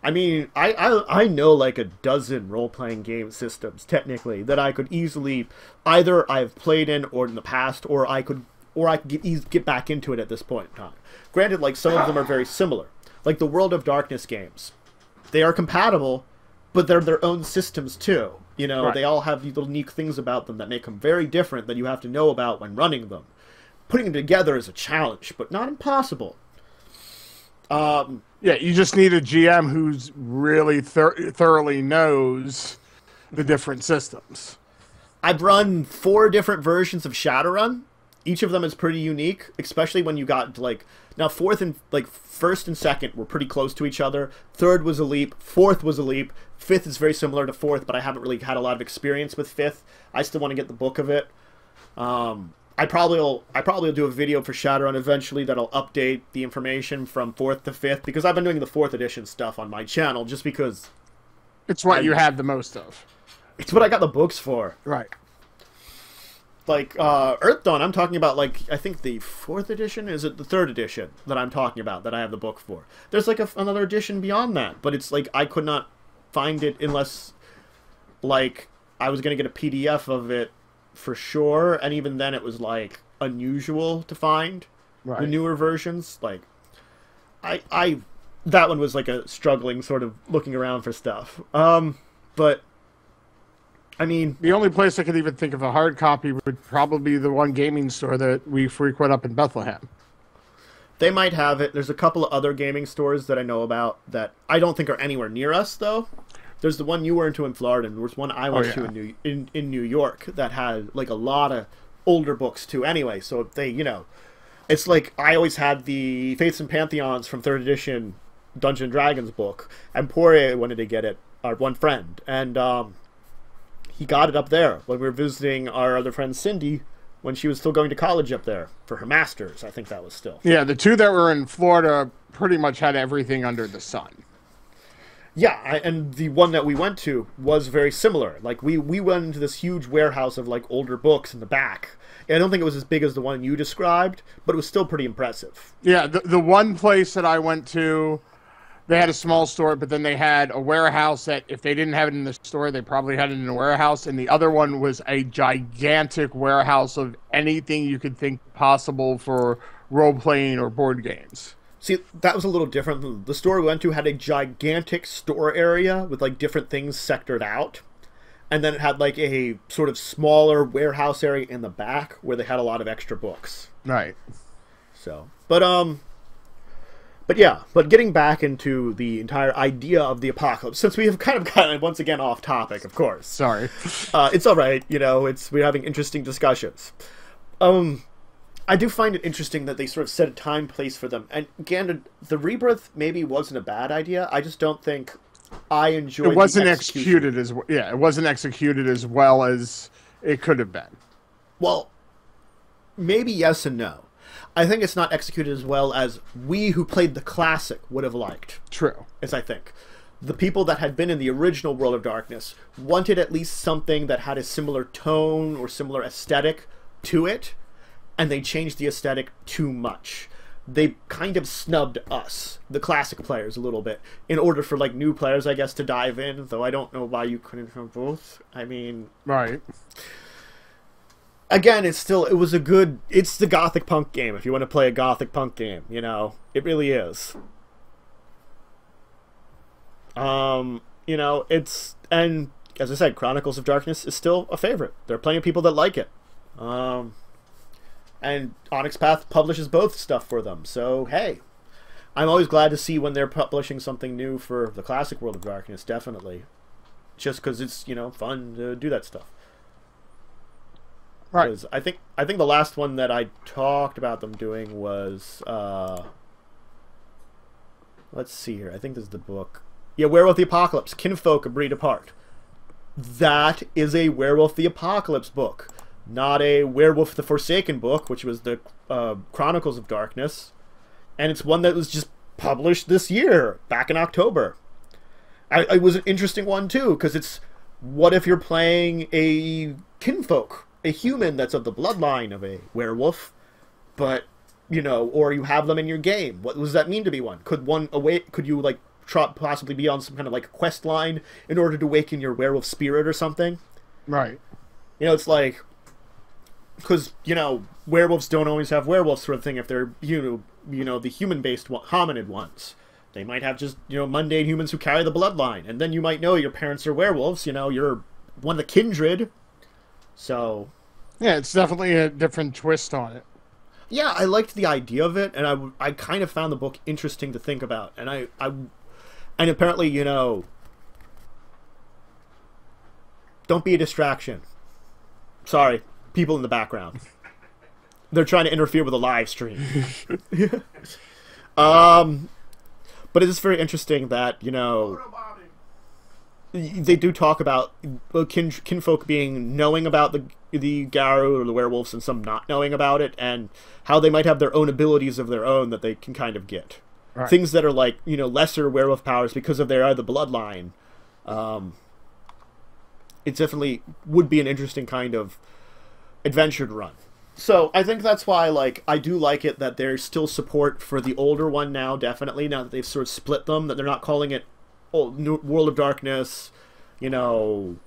I mean, I, I I know like a dozen role-playing game systems technically that I could easily either I've played in or in the past, or I could or I can get, get back into it at this point in time. Granted, like some of them are very similar, like the World of Darkness games. They are compatible, but they're their own systems too. You know, Right. they all have these little unique things about them that make them very different that you have to know about when running them. Putting them together is a challenge, but not impossible. Um, Yeah, you just need a GM who's really thor- thoroughly knows the different systems. I've run four different versions of Shadowrun. Each of them is pretty unique, especially when you got like now fourth and like first and second were pretty close to each other. Third was a leap. Fourth was a leap. Fifth is very similar to fourth, but I haven't really had a lot of experience with fifth. I still want to get the book of it. Um, I probably will. I probably will do a video for Shadowrun eventually that'll update the information from fourth to fifth because I've been doing the fourth edition stuff on my channel just because It's what I- you have the most of. it's what I got the books for. Right. Like uh Earthdawn, I'm talking about like I think the fourth edition is it the third edition that I'm talking about that I have the book for. There's like a, another edition beyond that, but it's like I could not find it unless like I was gonna get a PDF of it for sure, and even then it was like unusual to find the newer versions. Like I I that one was like a struggling sort of looking around for stuff. Um, but I mean, The only place I could even think of a hard copy would probably be the one gaming store that we frequent up in Bethlehem. They might have it. There's a couple of other gaming stores that I know about that I don't think are anywhere near us, though. There's the one you went to in Florida, and there's one I went to yeah. in New in, in New York that had like a lot of older books too. Anyway, so they, you know, it's like I always had the Faiths and Pantheons from third edition Dungeon Dragons book, and Poirier wanted to get it. Our one friend, and um, he got it up there when we were visiting our other friend Cindy when she was still going to college up there for her masters. I think that was still. Yeah, the two that were in Florida pretty much had everything under the sun. Yeah, I, and the one that we went to was very similar. Like we we went into this huge warehouse of like older books in the back. And I don't think it was as big as the one you described, but it was still pretty impressive. Yeah, the, the one place that I went to, they had a small store, but then they had a warehouse that if they didn't have it in the store, they probably had it in a warehouse. And the other one was a gigantic warehouse of anything you could think possible for role playing or board games. See, that was a little different. The store we went to had a gigantic store area with like different things sectored out. And then it had like a sort of smaller warehouse area in the back where they had a lot of extra books. Right. So, but um, but yeah, but getting back into the entire idea of the apocalypse, since we have kind of gotten once again off topic, of course. Sorry. Uh, it's all right, you know. It's we're having interesting discussions. Um, I do find it interesting that they sort of set a time place for them. And again, the rebirth maybe wasn't a bad idea. I just don't think I enjoyed. It wasn't executed as w- yeah, it wasn't executed as well as it could have been. Well, maybe yes and no. I think it's not executed as well as we who played the classic would have liked. True. as I think. The people that had been in the original World of Darkness wanted at least something that had a similar tone or similar aesthetic to it, and they changed the aesthetic too much. They kind of snubbed us, the classic players, a little bit, in order for like new players, I guess, to dive in. Though I don't know why you couldn't have both. I mean, Right. Again, it's still it was a good. It's the gothic punk game. If you want to play a gothic punk game, you know, it really is. Um, you know, it's and as I said, Chronicles of Darkness is still a favorite. There are plenty of people that like it. Um, and Onyx Path publishes both stuff for them. So hey, I'm always glad to see when they're publishing something new for the classic World of Darkness. Definitely, just because it's you know fun to do that stuff. Right. I think I think the last one that I talked about them doing was uh let's see here. I think this is the book. Yeah, Werewolf the Apocalypse, Kinfolk Breed Apart. That is a Werewolf the Apocalypse book, not a Werewolf the Forsaken book, which was the uh, Chronicles of Darkness. And it's one that was just published this year, back in October. I, it was an interesting one too, because it's what if you're playing a kinfolk, a human that's of the bloodline of a werewolf, but you know, or you have them in your game. What does that mean to be one? Could one awake? Could you like try, possibly be on some kind of like quest line in order to awaken your werewolf spirit or something? Right. You know, it's like because you know werewolves don't always have werewolf sort of thing if they're you know you know the human based hominid ones they might have just you know mundane humans who carry the bloodline and then you might know your parents are werewolves you know you're one of the kindred so Yeah, it's definitely a different twist on it. yeah i liked the idea of it and i, I kind of found the book interesting to think about and i, I and apparently you know don't be a distraction. Sorry people in the background. They're trying to interfere with a live stream. Um but it is very interesting that you know they do talk about uh, kin kinfolk being knowing about the the Garou or the werewolves and some not knowing about it, and how they might have their own abilities of their own that they can kind of get. Right. Things that are like you know lesser werewolf powers because of their other bloodline. Um, it definitely would be an interesting kind of adventure to run. So I think that's why like I do like it that there's still support for the older one now. Definitely now that they've sort of split them, that they're not calling it old, new World of Darkness, you know,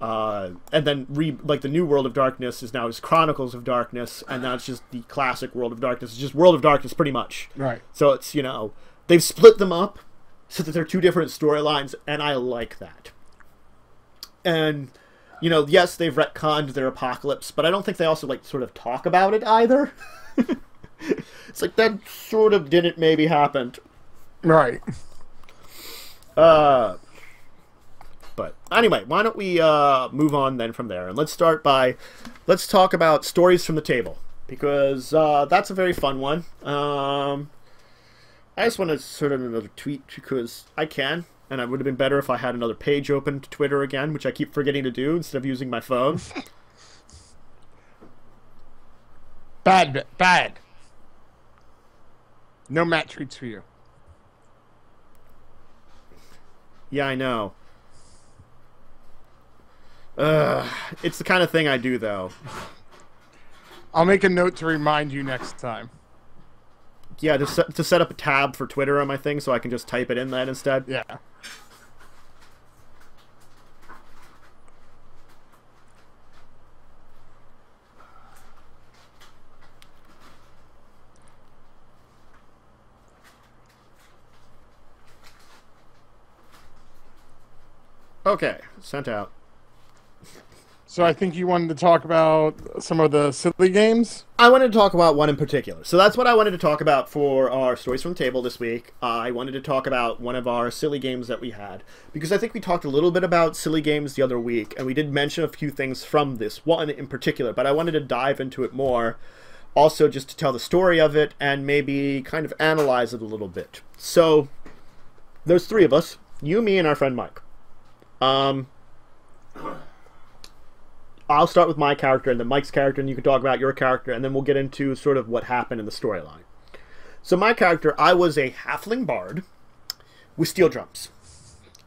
uh, and then re like the new World of Darkness is now is Chronicles of Darkness, and now it's just the classic World of Darkness. It's just World of Darkness, pretty much. Right. So it's you know they've split them up so that they're two different storylines, and I like that. And you know, yes, they've retconned their apocalypse, but I don't think they also like sort of talk about it either. it's like that sort of didn't maybe happen. Right. Uh, but anyway, why don't we uh, move on then from there, and let's start by let's talk about stories from the table because uh, that's a very fun one. Um, I just want to sort of another tweet because I can, and it would have been better if I had another page open to Twitter again, which I keep forgetting to do instead of using my phone. Bad, bad. No mat treats for you. Yeah, I know. Uh, it's the kind of thing I do though. I'll make a note to remind you next time. Yeah, to set, to set up a tab for Twitter on my thing so I can just type it in that instead. Yeah. Okay, sent out. So I think you wanted to talk about some of the silly games. I wanted to talk about one in particular. So that's what I wanted to talk about for our stories from the table this week. I wanted to talk about one of our silly games that we had because I think we talked a little bit about silly games the other week, and we did mention a few things from this one in particular. But I wanted to dive into it more, also just to tell the story of it and maybe kind of analyze it a little bit. So there's three of us: you, me, and our friend Mike. Um, I'll start with my character and then Mike's character, and you can talk about your character, and then we'll get into sort of what happened in the storyline. So my character, I was a halfling bard with steel drums.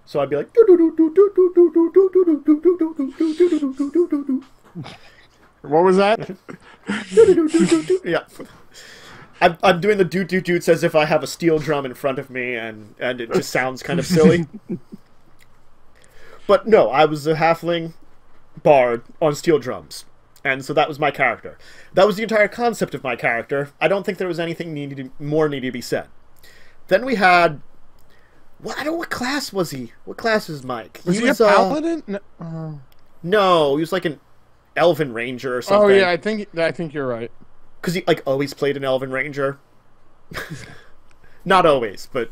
So I'd be like, What was that? yeah. I'm, I'm doing the doot doot doots as if I have a steel drum in front of me, and and it just sounds kind of silly. But no, I was a halfling bard on steel drums, and so that was my character. That was the entire concept of my character. I don't think there was anything needed more needed to be said. Then we had. What, I don't. What class was he? What class is Mike? Was he, was, a uh, paladin? No. uh, no, he was like an elven ranger or something. oh yeah, I think I think you're right. because he like always played an Elven Ranger. Not always, but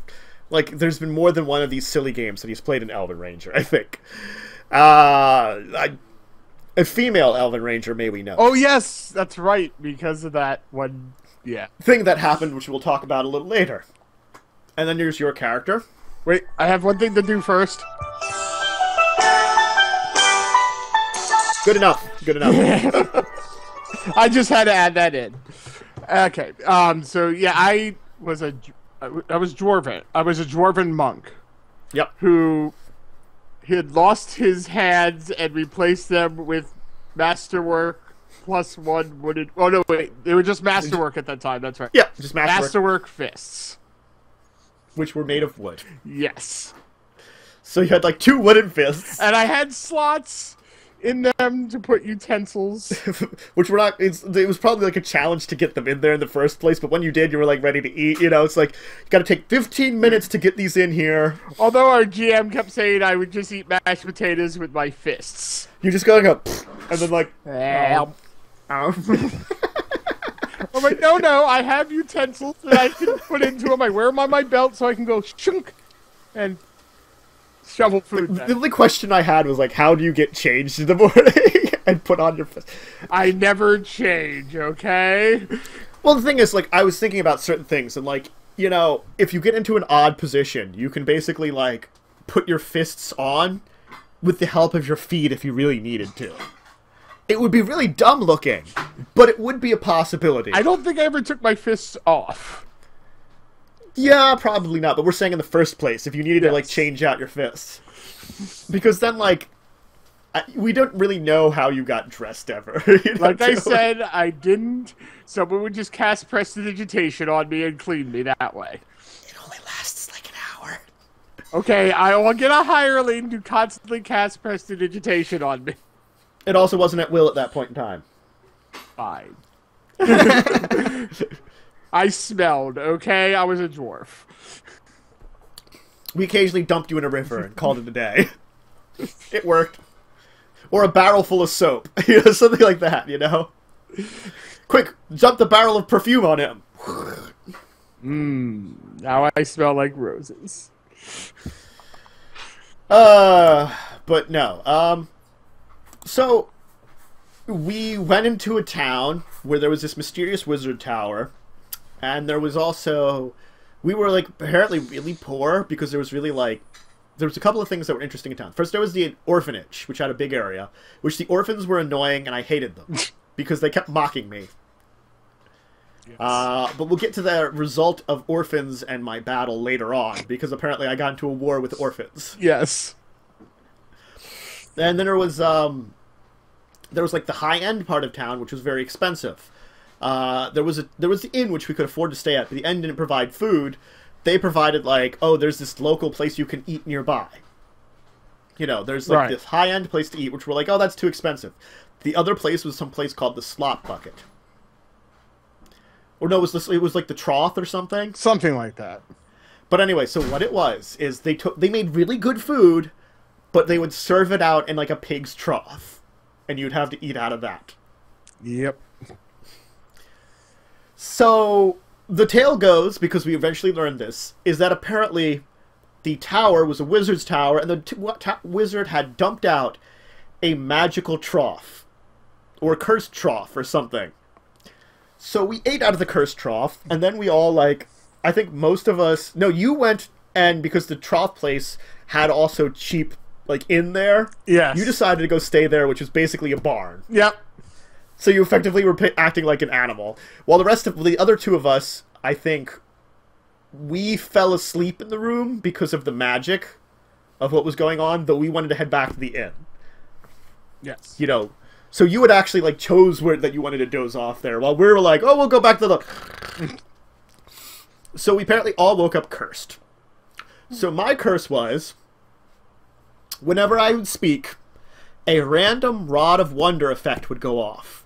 like there's been more than one of these silly games that he's played an Elven Ranger. I think. Uh, I, a female Elven Ranger, may we know. Oh yes, that's right. Because of that one. Yeah. Thing that happened, which we'll talk about a little later. And then there's your character. Wait, I have one thing to do first. Good enough. Good enough. I just had to add that in. Okay. Um. So yeah, I was a I was dwarven. I was a dwarven monk yep. who he had lost his hands and replaced them with masterwork plus one wooden. Oh no, wait, they were just masterwork at that time. That's right. Yeah. Just masterwork, Masterwork fists. which were made of wood. Yes. So you had like two wooden fists. And I had slots in them to put utensils. which were not. It's, it was probably like a challenge to get them in there in the first place. But when you did, you were like ready to eat. You know, it's like you got to take 15 minutes to get these in here. Although our GM kept saying I would just eat mashed potatoes with my fists. You just go go, and then like, Um, I'm like, no, no, I have utensils that I can put into them. I wear them on my belt so I can go shunk and shovel food. the back. only question I had was like, how do you get changed in the morning and put on your? fist? I never change, okay? Well, the thing is, like, I was thinking about certain things, and like, you know, if you get into an odd position, you can basically like put your fists on with the help of your feet if you really needed to. It would be really dumb looking, but it would be a possibility. I don't think I ever took my fists off. Yeah, probably not. But we're saying in the first place, if you needed to like change out your fists, because then like I, we don't really know how you got dressed ever. you know, Like I too. said, I didn't. Someone would just cast prestidigitation on me and clean me that way. it only lasts like an hour. Okay, I will get a hireling to constantly cast prestidigitation on me. It also wasn't at will at that point in time. Fine. I smelled, okay? I was a dwarf. We occasionally dumped you in a river and called it a day. it worked. Or a barrel full of soap, you know, something like that. You know. Quick, dump the barrel of perfume on him. Mmm, now I smell like roses. Uh, but no. Um, so we went into a town where there was this mysterious wizard tower, and there was also we were like apparently really poor because there was really like there was a couple of things that were interesting in town. First, there was the orphanage, which had a big area, which the orphans were annoying, and I hated them because they kept mocking me. Uh, but we'll get to the result of orphans and my battle later on because apparently I got into a war with orphans. Yes. And then there was um, there was like the high end part of town, which was very expensive. Uh, there was a there was the inn which we could afford to stay at, but the inn didn't provide food. They provided like, oh, there's this local place you can eat nearby. You know, there's like Right. this high end place to eat, which we're like, oh, that's too expensive. The other place was some place called the Slop Bucket. Or no, it was this, it was like the Trough or something. Something like that. But anyway, so what it was is they took they made really good food, but they would serve it out in like a pig's trough, and you'd have to eat out of that. Yep. So the tale goes, because we eventually learned this, is that apparently the tower was a wizard's tower, and the wizard had dumped out a magical trough, or a cursed trough, or something. So we ate out of the cursed trough, and then we all like, I think most of us, no, you went, and because the trough place had also cheap like in there, Yeah. you decided to go stay there, which was basically a barn. Yep. So you effectively were acting like an animal, while the rest of the other two of us, I think, we fell asleep in the room because of the magic of what was going on. Though we wanted to head back to the inn. Yes. You know, so you had actually like chose where that you wanted to doze off there, while we were like, oh, we'll go back to the. so we apparently all woke up cursed. So my curse was, whenever I would speak, a random rod of wonder effect would go off.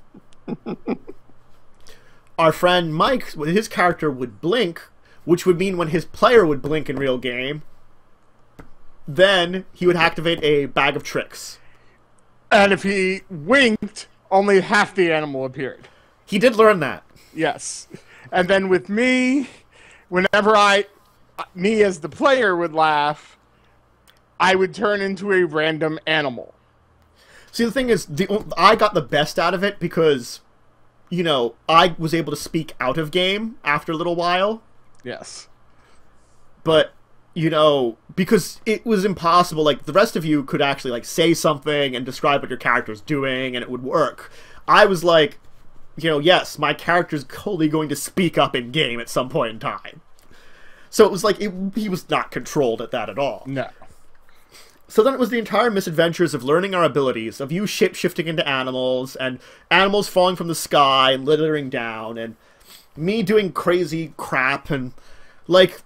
Our friend Mike, his character would blink, which would mean when his player would blink in real game, then he would activate a bag of tricks. And if he winked, only half the animal appeared. He did learn that. Yes. And then with me, whenever I, me as the player would laugh, I would turn into a random animal. See, the thing is, the I got the best out of it because, you know, I was able to speak out of game after a little while, Yes. but you know, because it was impossible. Like the rest of you could actually like say something and describe what your character's doing, and it would work. I was like, you know, yes, my character's totally going to speak up in game at some point in time. So it was like it, he was not controlled at that at all. No. So then it was the entire misadventures of learning our abilities, of you shape shifting into animals, and animals falling from the sky and littering down, and me doing crazy crap, and like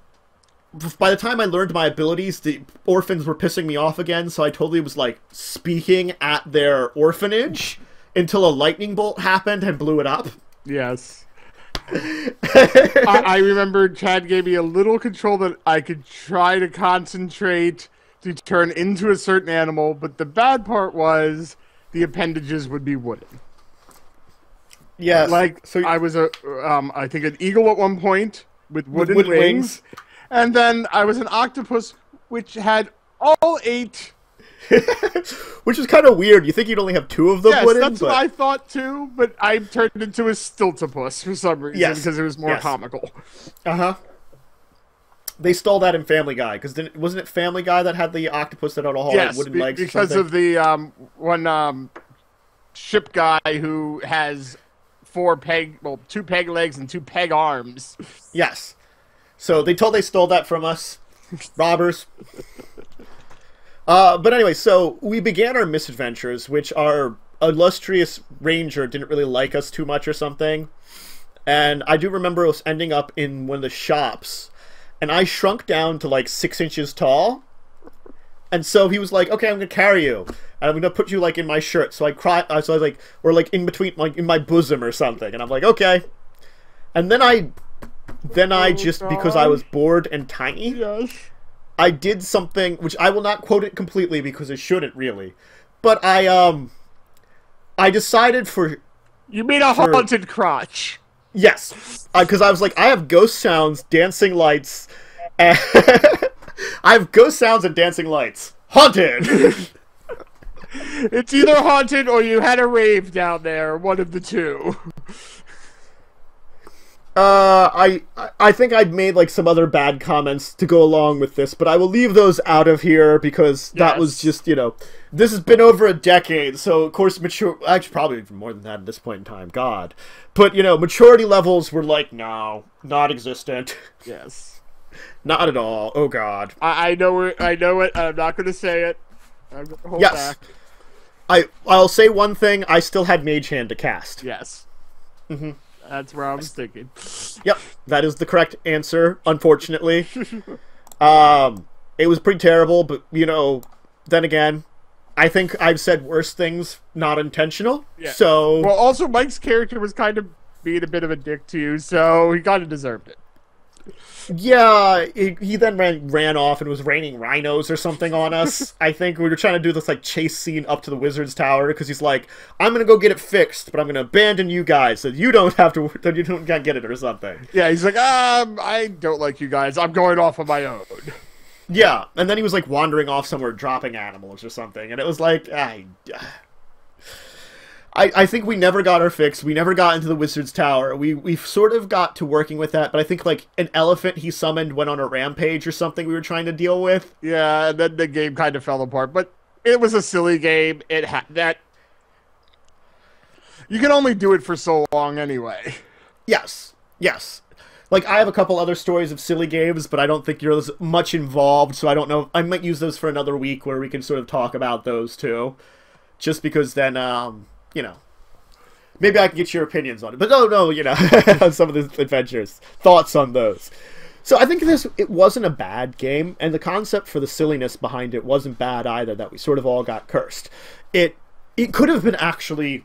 by the time I learned my abilities, the orphans were pissing me off again, so I totally was like speaking at their orphanage until a lightning bolt happened and blew it up. Yes. I, I remember Chad gave me a little control that I could try to concentrate to turn into a certain animal, but the bad part was the appendages would be wooden. Yeah, Like so I was a, um, I think an eagle at one point with wooden, wooden wings, and then I was an octopus which had all eight. which is kind of weird. You think you'd only have two of them Yes, wooden, that's but what I thought too, but I turned into a stiltopus for some reason Yes. because it was more Yes. comical. uh huh. They stole that in Family Guy because wasn't it Family Guy that had the octopus that had all yes, wooden be- legs? because of the um, one um, ship guy who has four peg, well, two peg legs and two peg arms. Yes. So they told they stole that from us, robbers. Uh, but anyway, so we began our misadventures, which our illustrious ranger didn't really like us too much or something. And I do remember us ending up in one of the shops, and I shrunk down to like six inches tall. And so he was like, "Okay, I'm gonna carry you, and I'm gonna put you like in my shirt." So I cry. Uh, so I was like, or like in between, like in my bosom or something. And I'm like, "Okay." And then I, then I Oh, just because I was bored and tiny, Yes. I did something which I will not quote it completely because it shouldn't really, but I um, I decided for You mean a haunted crotch? Yes, because I was like, I have ghost sounds, dancing lights, and I have ghost sounds and dancing lights. Haunted. It's either haunted or you had a rave down there. One of the two. uh, I I think I've made like some other bad comments to go along with this, but I will leave those out of here because that was just you know, this has been over a decade, so of course mature. Actually, probably even more than that at this point in time. God, but you know, maturity levels were like no, not existent, Yes. not at all. Oh God. I, I know it. I know it. I'm not going to say it. I'm going to hold Yes. back. I I'll say one thing. I still had Mage Hand to cast. Yes. Mm-hmm. That's where I'm sticking. Yep, that is the correct answer. Unfortunately, um, it was pretty terrible. But you know, then again, I think I've said worse things, not intentional. Yeah. So Well, also Mike's character was kind of being a bit of a dick to you, so he kind of deserved it. Yeah, he, he then ran ran off and was raining rhinos or something on us. I think we were trying to do this like chase scene up to the wizard's tower because he's like, "I'm gonna go get it fixed, but I'm gonna abandon you guys so you don't have to, so you don't get it or something." Yeah, he's like, um, I don't like you guys. I'm going off on my own. Yeah, and then he was like wandering off somewhere, dropping animals or something, and it was like, I, I, I think we never got our fix. We never got into the wizard's tower. We we sort of got to working with that, but I think like an elephant he summoned went on a rampage or something. We were trying to deal with. Yeah, and then the game kind of fell apart, but it was a silly game. It had that. You can only do it for so long anyway. Yes, yes. Like I have a couple other stories of silly games, but I don't think you're as much involved, so I don't know. I might use those for another week where we can sort of talk about those too, just because then, um, you know, maybe I can get your opinions on it. But no, no, you know, on some of the adventures, thoughts on those. So I think this it wasn't a bad game, and the concept for the silliness behind it wasn't bad either. That we sort of all got cursed. It it could have been actually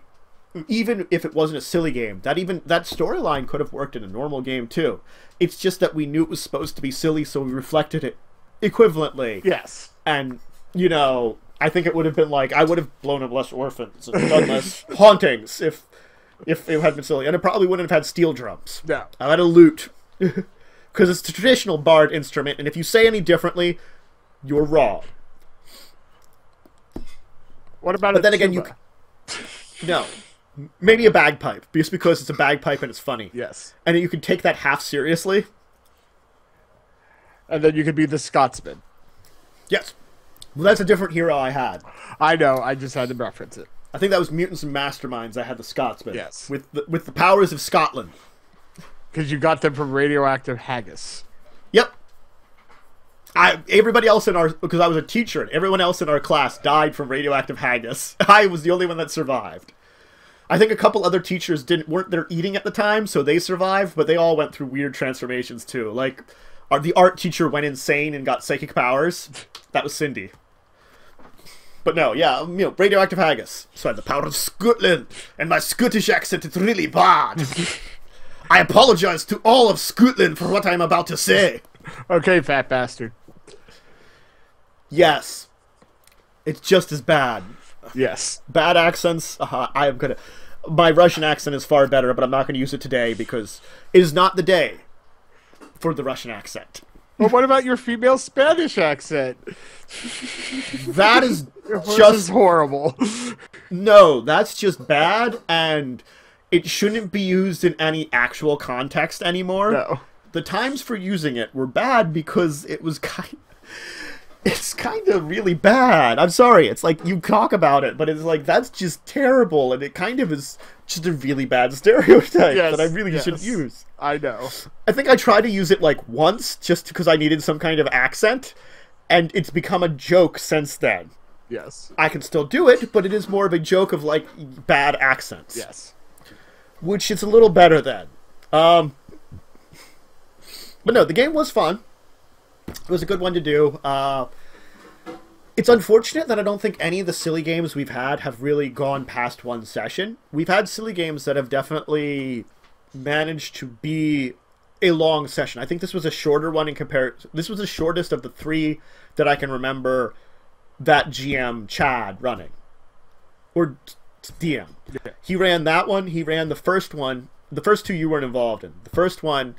even if it wasn't a silly game, that even that storyline could have worked in a normal game too. It's just that we knew it was supposed to be silly, so we reflected it equivalently. Yes. And you know, I think it would have been like I would have blown up less orphans and done less hauntings if if it had been silly, and it probably wouldn't have had steel drums. Yeah, I had a lute because it's a traditional bard instrument, and if you say any differently, you're wrong. What about? But a then again, you? No, maybe a bagpipe, just because it's a bagpipe and it's funny. Yes. and you can take that half seriously. And then you could be the Scotsman. Yes. Well, that's a different hero I had. I know. I just had to reference it. I think that was Mutants and Masterminds. I had the Scotsman. Yes. With the, with the powers of Scotland. Because you got them from radioactive haggis. Yep. I everybody else in our because I was a teacher and everyone else in our class died from radioactive haggis. I was the only one that survived. I think a couple other teachers didn't weren't there eating at the time, so they survived, but they all went through weird transformations too. Like our, the art teacher went insane and got psychic powers. That was Cindy. But no, yeah, um, you know, radioactive haggis. So I had the power of Scotland, and my Scottish accent is really bad. I apologize to all of Scotland for what I'm about to say. Okay, fat bastard. Yes, it's just as bad. Yes. Bad accents. Uh, I am gonna. My Russian accent is far better, but I'm not going to use it today because it is not the day for the Russian accent. But what about your female Spanish accent? That is Yours is just horrible. no. That's just bad, and it shouldn't be used in any actual context anymore. No. The times for using it were bad because it was kind. It's kind of really bad. I'm sorry. It's like you talk about it, but it's like that's just terrible, and it kind of is just a really bad stereotype Yes, that I really shouldn't use. I know. I think I tried to use it like once just because I needed some kind of accent, and it's become a joke since then. Yes. I can still do it, but it is more of a joke of like bad accents, Yes. which is a little better then. Um, but no, the game was fun. It was a good one to do. Uh, it's unfortunate that I don't think any of the silly games we've had have really gone past one session. We've had silly games that have definitely managed to be a long session. I think this was a shorter one in comparison. This was the shortest of the three that I can remember that GM Chad running or DM. He ran that one. He ran the first one. The first two you weren't involved in. The first one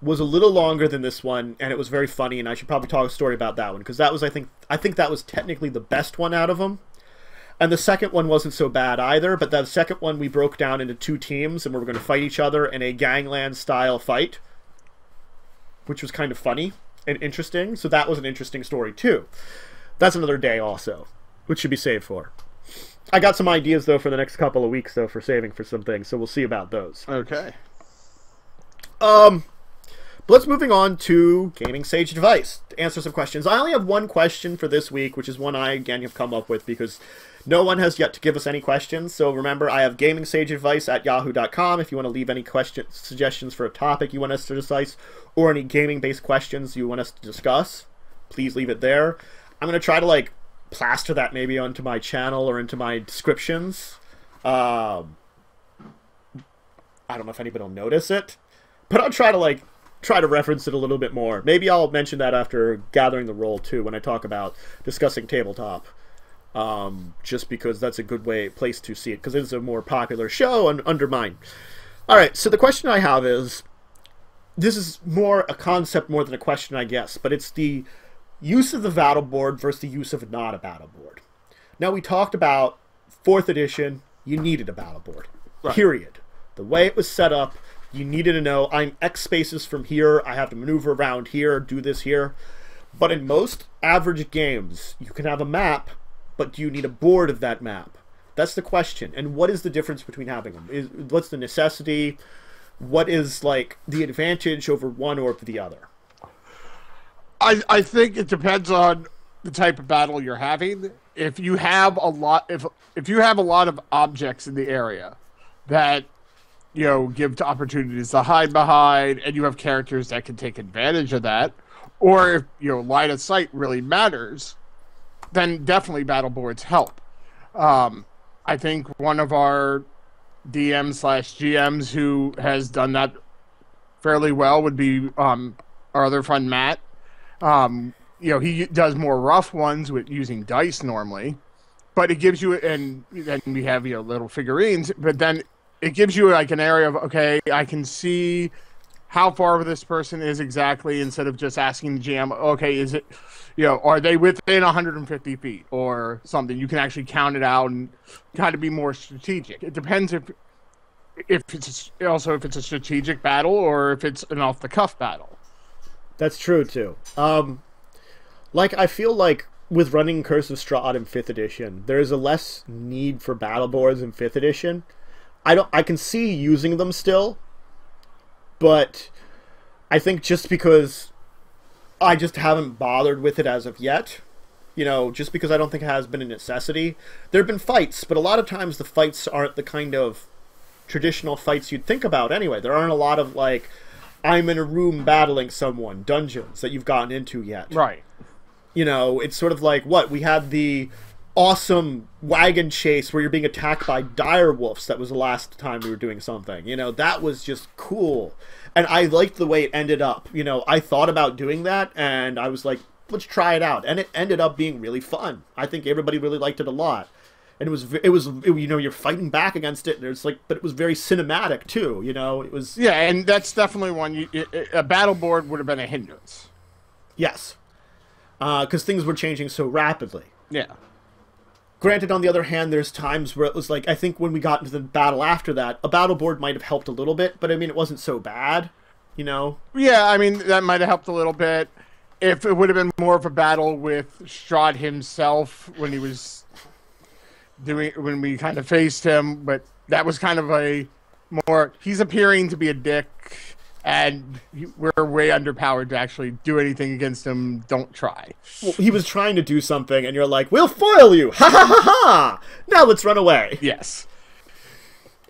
was a little longer than this one, and it was very funny. And I should probably talk a story about that one because that was, I think, I think that was technically the best one out of them. And the second one wasn't so bad either. But that second one we broke down into two teams, and we were going to fight each other in a gangland style fight, which was kind of funny and interesting. So that was an interesting story too. That's another day also, which should be saved for. I got some ideas though for the next couple of weeks though for saving for some things, so we'll see about those. Okay. Um, but let's moving on to gaming sage advice to answer some questions. I only have one question for this week, which is one I again have come up with because no one has yet to give us any questions. So remember, I have gaming sage advice at yahoo.com if you want to leave any question suggestions for a topic you want us to discuss or any gaming based questions you want us to discuss. Please leave it there. I'm gonna try to like plaster that maybe onto my channel or into my descriptions. Um, I don't know if anybody will notice it, but I'll try to like try to reference it a little bit more. Maybe I'll mention that after gathering the roll too when I talk about discussing tabletop. Um, just because that's a good way place to see it because it's a more popular show and under mine. All right, so the question I have is this is more a concept more than a question, I guess, but it's the use of the battle board versus the use of not a battle board. Now we talked about fourth edition, you needed a battle board. Period. The way it was set up, you needed to know I'm X spaces from here, I have to maneuver around here, do this here. But in most average games, you can have a map, but do you need a board of that map? That's the question. And what is the difference between having them? Is what's the necessity? What is like the advantage over one or the other? I I think it depends on the type of battle you're having. If you have a lot if if you have a lot of objects in the area that you know give opportunities to hide behind and you have characters that can take advantage of that. Or if you know line of sight really matters then definitely battle boards help. Um, i think one of our dms slash gms who has done that fairly well would be um, our other friend matt. Um, you know, he does more rough ones with using dice normally, but it gives you and then we have you know little figurines, but then it gives you like an area of okay, I can see how far this person is exactly instead of just asking the GM, okay, is it, you know, are they within 150 feet or something? You can actually count it out and kind of be more strategic. It depends if if it's also if it's a strategic battle or if it's an off the cuff battle. That's true too. Um, like I feel like with running Curse of Strahd in fifth edition, there is a less need for battle boards in fifth edition. I don't. I can see using them still, but I think just because I just haven't bothered with it as of yet. You know, just because I don't think it has been a necessity. There have been fights, but a lot of times the fights aren't the kind of traditional fights you'd think about anyway. There aren't a lot of like I'm in a room battling someone, dungeons that you've gotten into yet. Right. You know, it's sort of like what we had the awesome wagon chase where you're being attacked by dire wolves. That was the last time we were doing something. You know, that was just cool. And I liked the way it ended up. You know, I thought about doing that and I was like, let's try it out. And it ended up being really fun. I think everybody really liked it a lot. And it was, it was, it, you know, you're fighting back against it, and it's like, but it was very cinematic too. You know, it was. Yeah, and that's definitely one. You, it, a battle board would have been a hindrance. Yes, because uh, things were changing so rapidly. Yeah. Granted, on the other hand, there's times where it was like I think when we got into the battle after that, a battle board might have helped a little bit, but I mean it wasn't so bad, you know. Yeah, I mean that might have helped a little bit. If it would have been more of a battle with Strahd himself when he was doing when we kind of faced him, but that was kind of a more he's appearing to be a dick and we're way underpowered to actually do anything against him. Don't try. Well, he was trying to do something, and you're like, "We'll foil you!" Ha ha ha ha! Now let's run away. Yes.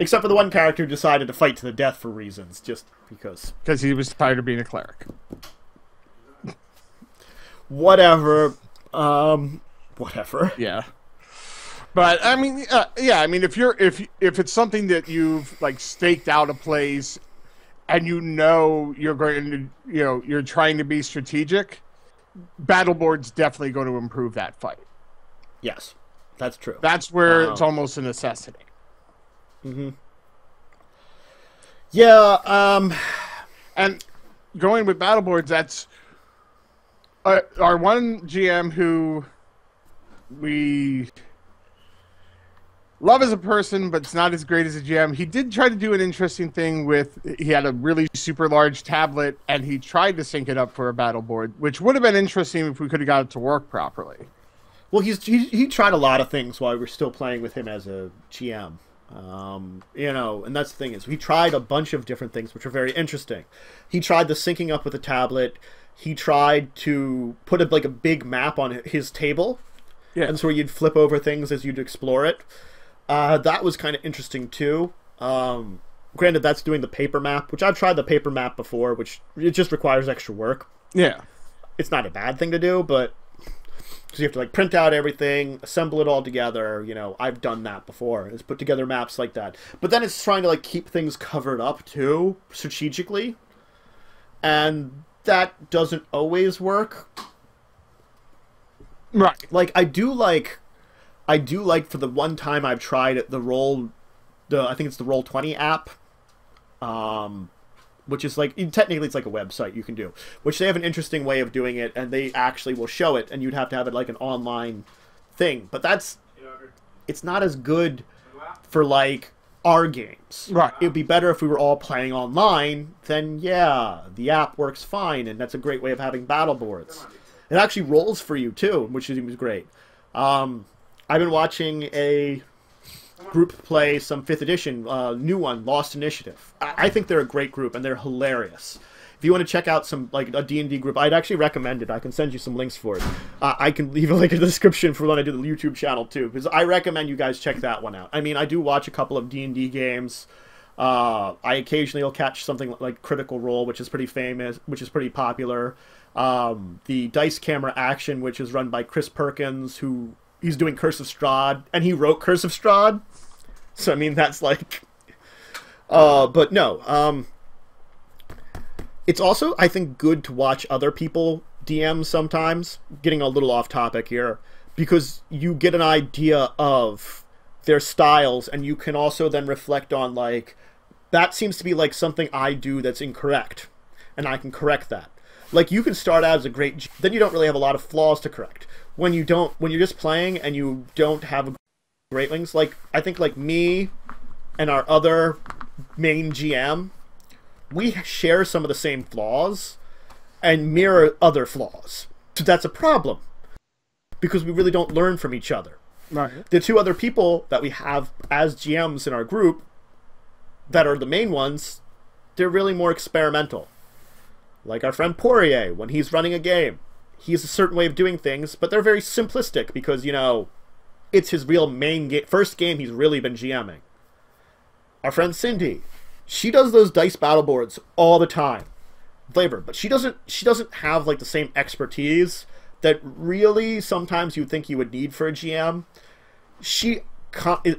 Except for the one character who decided to fight to the death for reasons, just because. Because he was tired of being a cleric. whatever. Um, whatever. Yeah. But I mean, uh, yeah, I mean, if you're if if it's something that you've like staked out a place, and you know you're going to, you know, you're trying to be strategic, battle board's definitely going to improve that fight. Yes, that's true. That's where um, it's almost a necessity. Mm-hmm. Yeah, um, and going with battle boards, that's uh, our one GM who we love as a person, but it's not as great as a GM. He did try to do an interesting thing with he had a really super large tablet and he tried to sync it up for a battle board, which would have been interesting if we could have got it to work properly. Well, he's he, he tried a lot of things while we were still playing with him as a GM. Um, you know, and that's the thing is he tried a bunch of different things which are very interesting. He tried the syncing up with a tablet. He tried to put a, like a big map on his table, yeah. and so you'd flip over things as you'd explore it. Uh, that was kind of interesting too. Um, granted, that's doing the paper map, which I've tried the paper map before, which it just requires extra work. Yeah, it's not a bad thing to do, but so you have to like print out everything, assemble it all together. You know, I've done that before. It's put together maps like that, but then it's trying to like keep things covered up too strategically, and that doesn't always work. Right. Like I do like I do like for the one time I've tried the roll, the I think it's the Roll Twenty app, um, which is like technically it's like a website you can do, which they have an interesting way of doing it, and they actually will show it, and you'd have to have it like an online thing, but that's it's not as good for like our games. Right. It would be better if we were all playing online. Then yeah, the app works fine, and that's a great way of having battle boards. It actually rolls for you too, which is great. Um, I've been watching a group play some fifth edition, uh, new one, Lost Initiative. I-, I think they're a great group and they're hilarious. If you want to check out some like a D&D group, I'd actually recommend it. I can send you some links for it. Uh, I can leave a link in the description for when I do the YouTube channel too, because I recommend you guys check that one out. I mean, I do watch a couple of D&D games. Uh, I occasionally will catch something like Critical Role, which is pretty famous, which is pretty popular. Um, the Dice Camera Action, which is run by Chris Perkins, who he's doing Curse of Strahd, and he wrote Curse of Strahd. So I mean, that's like, uh, but no. Um, it's also I think good to watch other people DM sometimes. Getting a little off topic here, because you get an idea of their styles, and you can also then reflect on like that seems to be like something I do that's incorrect, and I can correct that. Like you can start out as a great, then you don't really have a lot of flaws to correct when you don't when you're just playing and you don't have a great wings like I think like me and our other main GM we share some of the same flaws and mirror other flaws. So that's a problem because we really don't learn from each other. Right. The two other people that we have as GMs in our group that are the main ones, they're really more experimental. Like our friend Poirier when he's running a game he has a certain way of doing things, but they're very simplistic because, you know, it's his real main game. First game he's really been GMing. Our friend Cindy, she does those dice battle boards all the time. flavor, but she doesn't she doesn't have like the same expertise that really sometimes you think you would need for a GM. She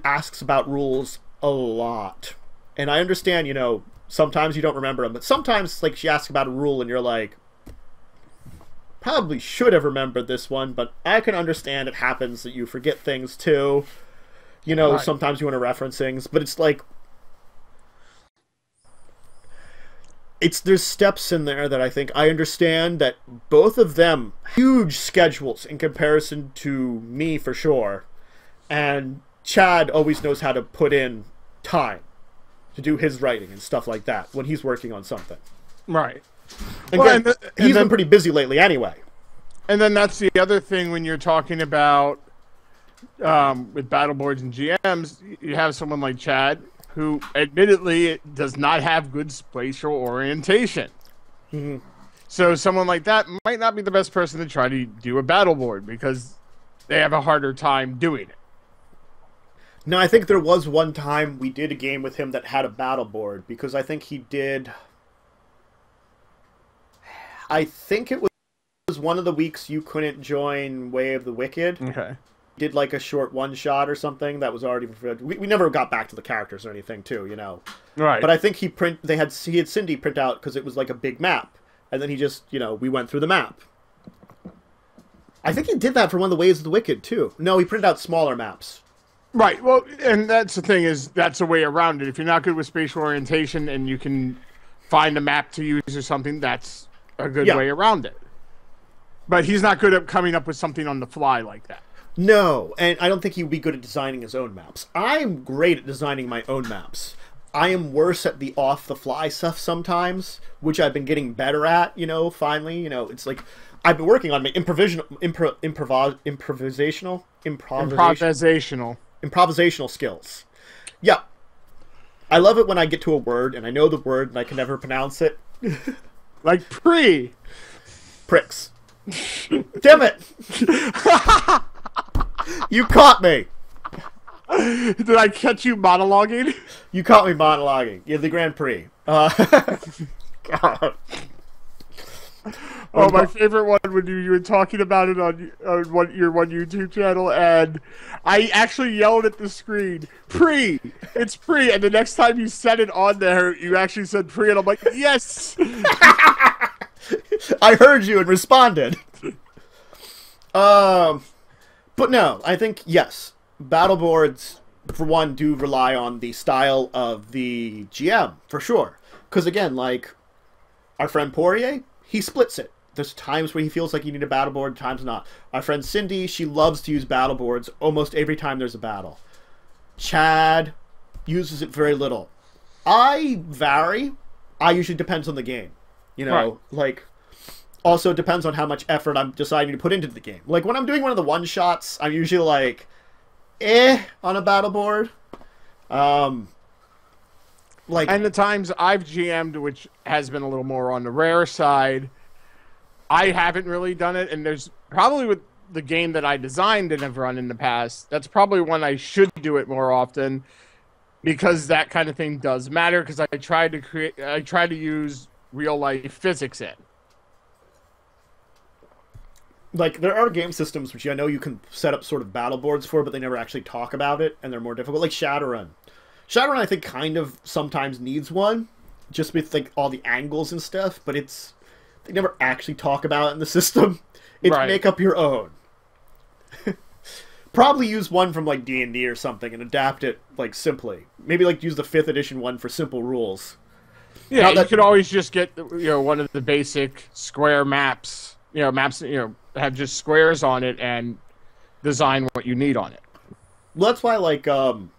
asks about rules a lot, and I understand. You know, sometimes you don't remember them, but sometimes like she asks about a rule, and you're like, probably should have remembered this one, but I can understand it happens that you forget things too. You know, Right. sometimes you want to reference things, but it's like it's there's steps in there that I think I understand that both of them huge schedules in comparison to me for sure. And Chad always knows how to put in time to do his writing and stuff like that when he's working on something. Right. And, Well, and the- and he's then- been pretty busy lately anyway. And then that's the other thing when you're talking about um, with battle boards and GMs, you have someone like Chad who admittedly does not have good spatial orientation. So someone like that might not be the best person to try to do a battle board because they have a harder time doing it. No, I think there was one time we did a game with him that had a battle board because I think he did. I think it was one of the weeks you couldn't join Way of the Wicked. Okay. Did like a short one shot or something that was already. We, we never got back to the characters or anything, too, you know. Right. But I think he print. They had he had Cindy print out because it was like a big map, and then he just you know we went through the map. I think he did that for one of the Ways of the Wicked too. No, he printed out smaller maps. Right. Well, and that's the thing is that's a way around it. If you're not good with spatial orientation and you can find a map to use or something, that's a good Yeah. way around it. But he's not good at coming up with something on the fly like that. No, and I don't think he would be good at designing his own maps. I'm great at designing my own maps. I am worse at the off the fly stuff sometimes, which I've been getting better at, you know, finally. You know, it's like I've been working on my improvisational impro, improv, improvisational improvisation, Improvisational. improvisational skills. Yeah. I love it when I get to a word and I know the word and I can never pronounce it. Like pre. Pricks. Damn it! you caught me! Did I catch you monologuing? You caught me monologuing. You're the Grand Prix. Uh, God. Oh, my favorite one when you, you were talking about it on, on one, your one YouTube channel, and I actually yelled at the screen, "Pre, it's pre!" And the next time you said it on there, you actually said "pre," and I'm like, "Yes!" I heard you and responded. Um, but no, I think yes, battle boards for one do rely on the style of the GM for sure. Because again, like our friend Poirier, he splits it. There's times where he feels like you need a battle board, times not. Our friend Cindy, she loves to use battle boards almost every time there's a battle. Chad uses it very little. I vary. I usually depends on the game. You know, Right. like also depends on how much effort I'm deciding to put into the game. Like when I'm doing one of the one shots, I'm usually like eh on a battle board. Um like And the times I've GM'd, which has been a little more on the rare side, I haven't really done it. And there's probably with the game that I designed and have run in the past, that's probably one I should do it more often because that kind of thing does matter. Because I try to create, I try to use real life physics in. like there are game systems which I know you can set up sort of battle boards for, but they never actually talk about it, and they're more difficult. Like Shadowrun. Shadowrun, I think, kind of sometimes needs one, just with like all the angles and stuff. But it's they never actually talk about it in the system. It's Right. make up your own. Probably use one from like D and D or something and adapt it like simply. Maybe like use the fifth edition one for simple rules. Yeah, Now you that- could always just get you know one of the basic square maps. You know, maps you know have just squares on it and design what you need on it. Well, that's why like um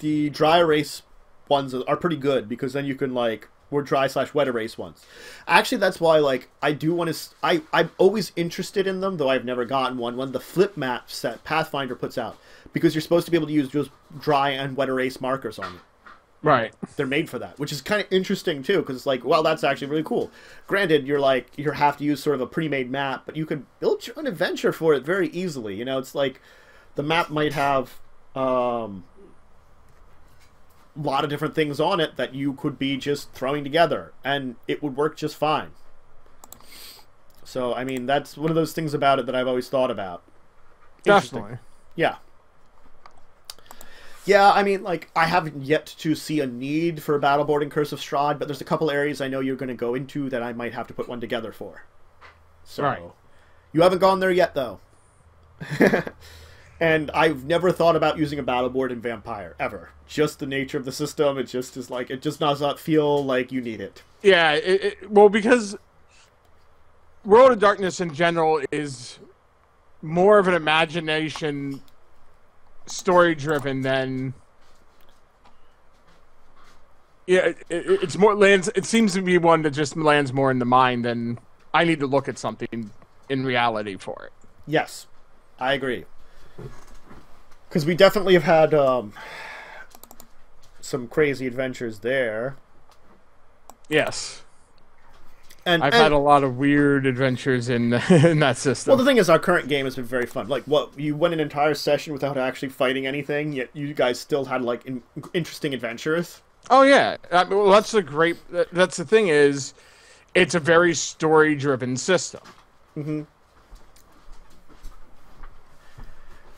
the dry erase ones are pretty good because then you can like or dry slash wet erase ones. Actually, that's why like I do want to. I I'm always interested in them, though I've never gotten one. One the flip maps that Pathfinder puts out because you're supposed to be able to use just dry and wet erase markers on it. Right. They're made for that, which is kind of interesting too, because it's like, well, that's actually really cool. Granted, you're like you have to use sort of a pre-made map, but you could build your own adventure for it very easily. You know, it's like the map might have, um, lot of different things on it that you could be just throwing together, and it would work just fine. So, I mean, that's one of those things about it that I've always thought about. Definitely. Yeah. Yeah, I mean, like, I haven't yet to see a need for Battleboard in Curse of Strahd, but there's a couple areas I know you're going to go into that I might have to put one together for. So, Right. you haven't gone there yet, though. and I've never thought about using a battle board in Vampire, ever. Just the nature of the system, it just is like, it just does not feel like you need it. Yeah, it, it, well, because World of Darkness in general is more of an imagination story driven than yeah it, it, it's more lands it seems to be one that just lands more in the mind than i need to look at something in reality for it Yes, I agree. Because we definitely have had um, some crazy adventures there. yes And, i've and- had a lot of weird adventures in in that system well, the thing is, our current game has been very fun. Like, what you went an entire session without actually fighting anything, yet you guys still had like in, interesting adventures. Oh yeah, I mean, well, that's the great. That's the thing is, it's a very story-driven system.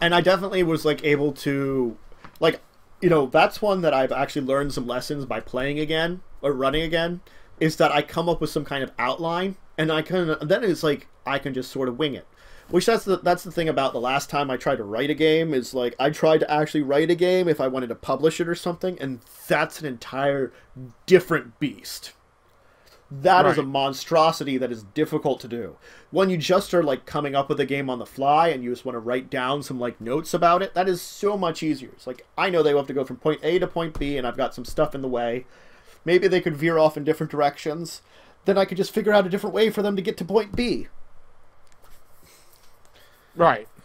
And I definitely was like able to, like, you know, that's one that I've actually learned some lessons by playing again or running again. Is that I come up with some kind of outline, and I can then it's like I can just sort of wing it. Which that's the that's the thing about the last time I tried to write a game is like I tried to actually write a game if I wanted to publish it or something, and that's an entire different beast. That is a monstrosity that is difficult to do. When you just are like coming up with a game on the fly and you just want to write down some like notes about it, that is so much easier. It's like I know they have to go from point A to point B and I've got some stuff in the way. Maybe they could veer off in different directions. Then I could just figure out a different way for them to get to point B. Right.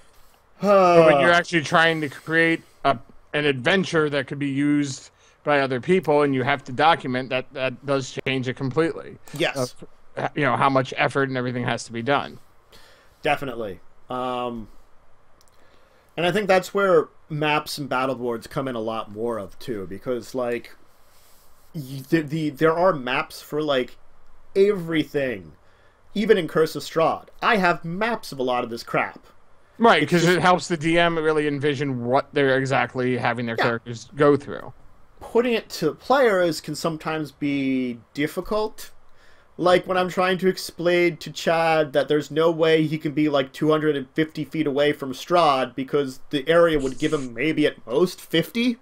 But when you're actually trying to create a, an adventure that could be used by other people and you have to document that, that does change it completely. yes, Uh, You know, how much effort and everything has to be done. definitely. Um, and I think that's where maps and battle boards come in a lot more of too, because like y- the, the there are maps for like everything, even in Curse of Strahd. I have maps of a lot of this crap. Right, because it helps the DM really envision what they're exactly having their Yeah. characters go through. Putting it to players can sometimes be difficult. Like when I'm trying to explain to Chad that there's no way he can be like 250 feet away from Strahd because the area would give him maybe at most 50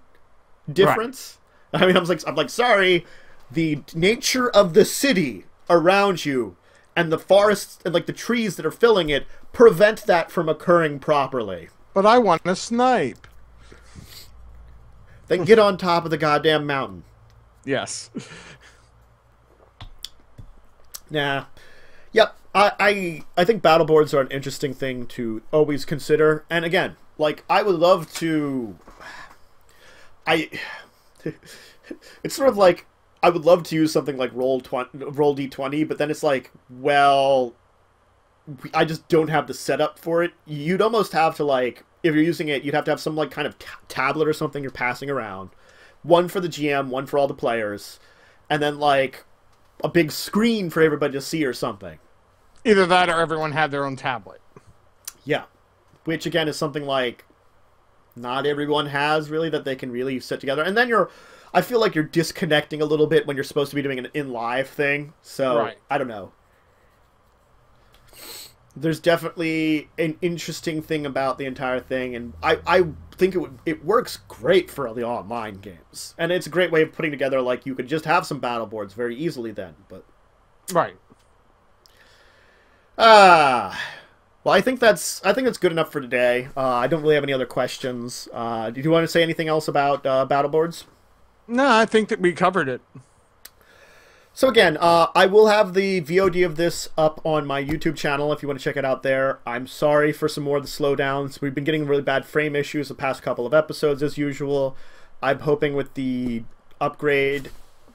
difference. I mean, I'm like, I'm like, sorry, the nature of the city around you and the forests and like the trees that are filling it prevent that from occurring properly. But I want to snipe. Then get on top of the goddamn mountain. Yes. Nah. Yep. I, I I think battle boards are an interesting thing to always consider. And again, like I would love to I it's sort of like I would love to use something like roll 20, roll d20, but then it's like, well, I just don't have the setup for it. You'd almost have to like if you're using it, you'd have to have some like kind of ta- tablet or something you're passing around. One for the GM, one for all the players, and then like a big screen for everybody to see or something. Either that or everyone had their own tablet. Yeah. Which again is something like not everyone has really that they can really sit together. And then you're I feel like you're disconnecting a little bit when you're supposed to be doing an in live thing. So Right. I don't know. There's definitely an interesting thing about the entire thing, and I, I think it would it works great for the online games, and it's a great way of putting together like you could just have some battle boards very easily then. But Right. Ah, well, I think that's I think that's good enough for today. Uh, I don't really have any other questions. Uh, do you want to say anything else about uh, battle boards? No, I think that we covered it. So again, uh, I will have the VOD of this up on my YouTube channel if you want to check it out there. I'm sorry for some more of the slowdowns. We've been getting really bad frame issues the past couple of episodes as usual. I'm hoping with the upgrade,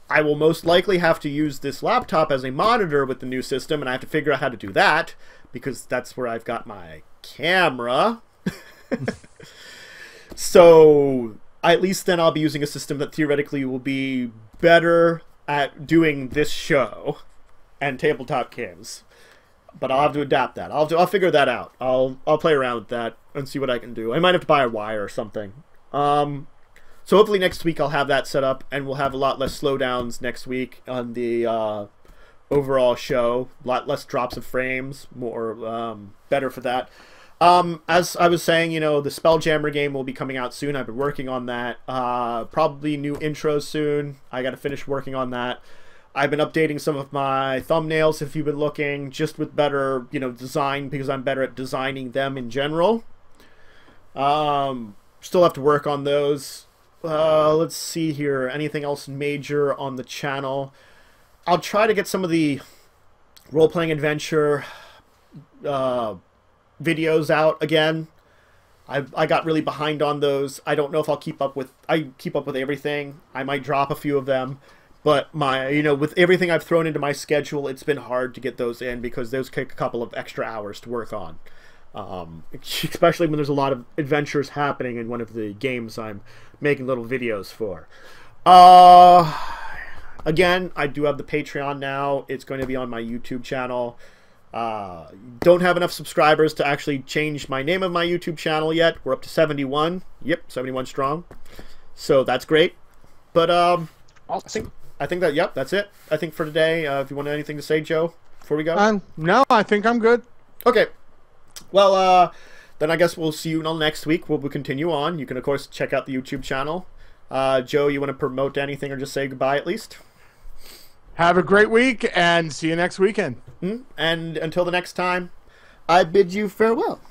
I will most likely have to use this laptop as a monitor with the new system, and I have to figure out how to do that because that's where I've got my camera. so at least then I'll be using a system that theoretically will be better at doing this show and tabletop games. But I'll have to adapt that. I'll do, I'll figure that out. I'll I'll play around with that and see what I can do. I might have to buy a wire or something. Um, so hopefully next week I'll have that set up and we'll have a lot less slowdowns next week on the uh, overall show. A lot less drops of frames. More um, better for that. Um, as I was saying, you know, the Spelljammer game will be coming out soon. I've been working on that. Uh, probably new intros soon. I got to finish working on that. I've been updating some of my thumbnails if you've been looking, just with better, you know, design because I'm better at designing them in general. Um, still have to work on those. Uh, let's see here. Anything else major on the channel? I'll try to get some of the role playing adventure uh, videos out again. I I got really behind on those. I don't know if I'll keep up with I keep up with everything. I might drop a few of them, but my you know with everything I've thrown into my schedule, it's been hard to get those in because those take a couple of extra hours to work on. Um, especially when there's a lot of adventures happening in one of the games I'm making little videos for. Uh, again, I do have the Patreon now. It's going to be on my YouTube channel. Uh, don't have enough subscribers to actually change my name of my YouTube channel yet. We're up to 71. Yep, 71 strong. So that's great. But um, I think I think that yep, that's it. I think for today. Uh, if you want anything to say, Joe, before we go. Um, no, I think I'm good. Okay. Well, uh, then I guess we'll see you next week. We'll, we'll continue on. You can of course check out the YouTube channel. Uh, Joe, you want to promote anything or just say goodbye at least? Have a great week and see you next weekend. Mm? And until the next time, I bid you farewell.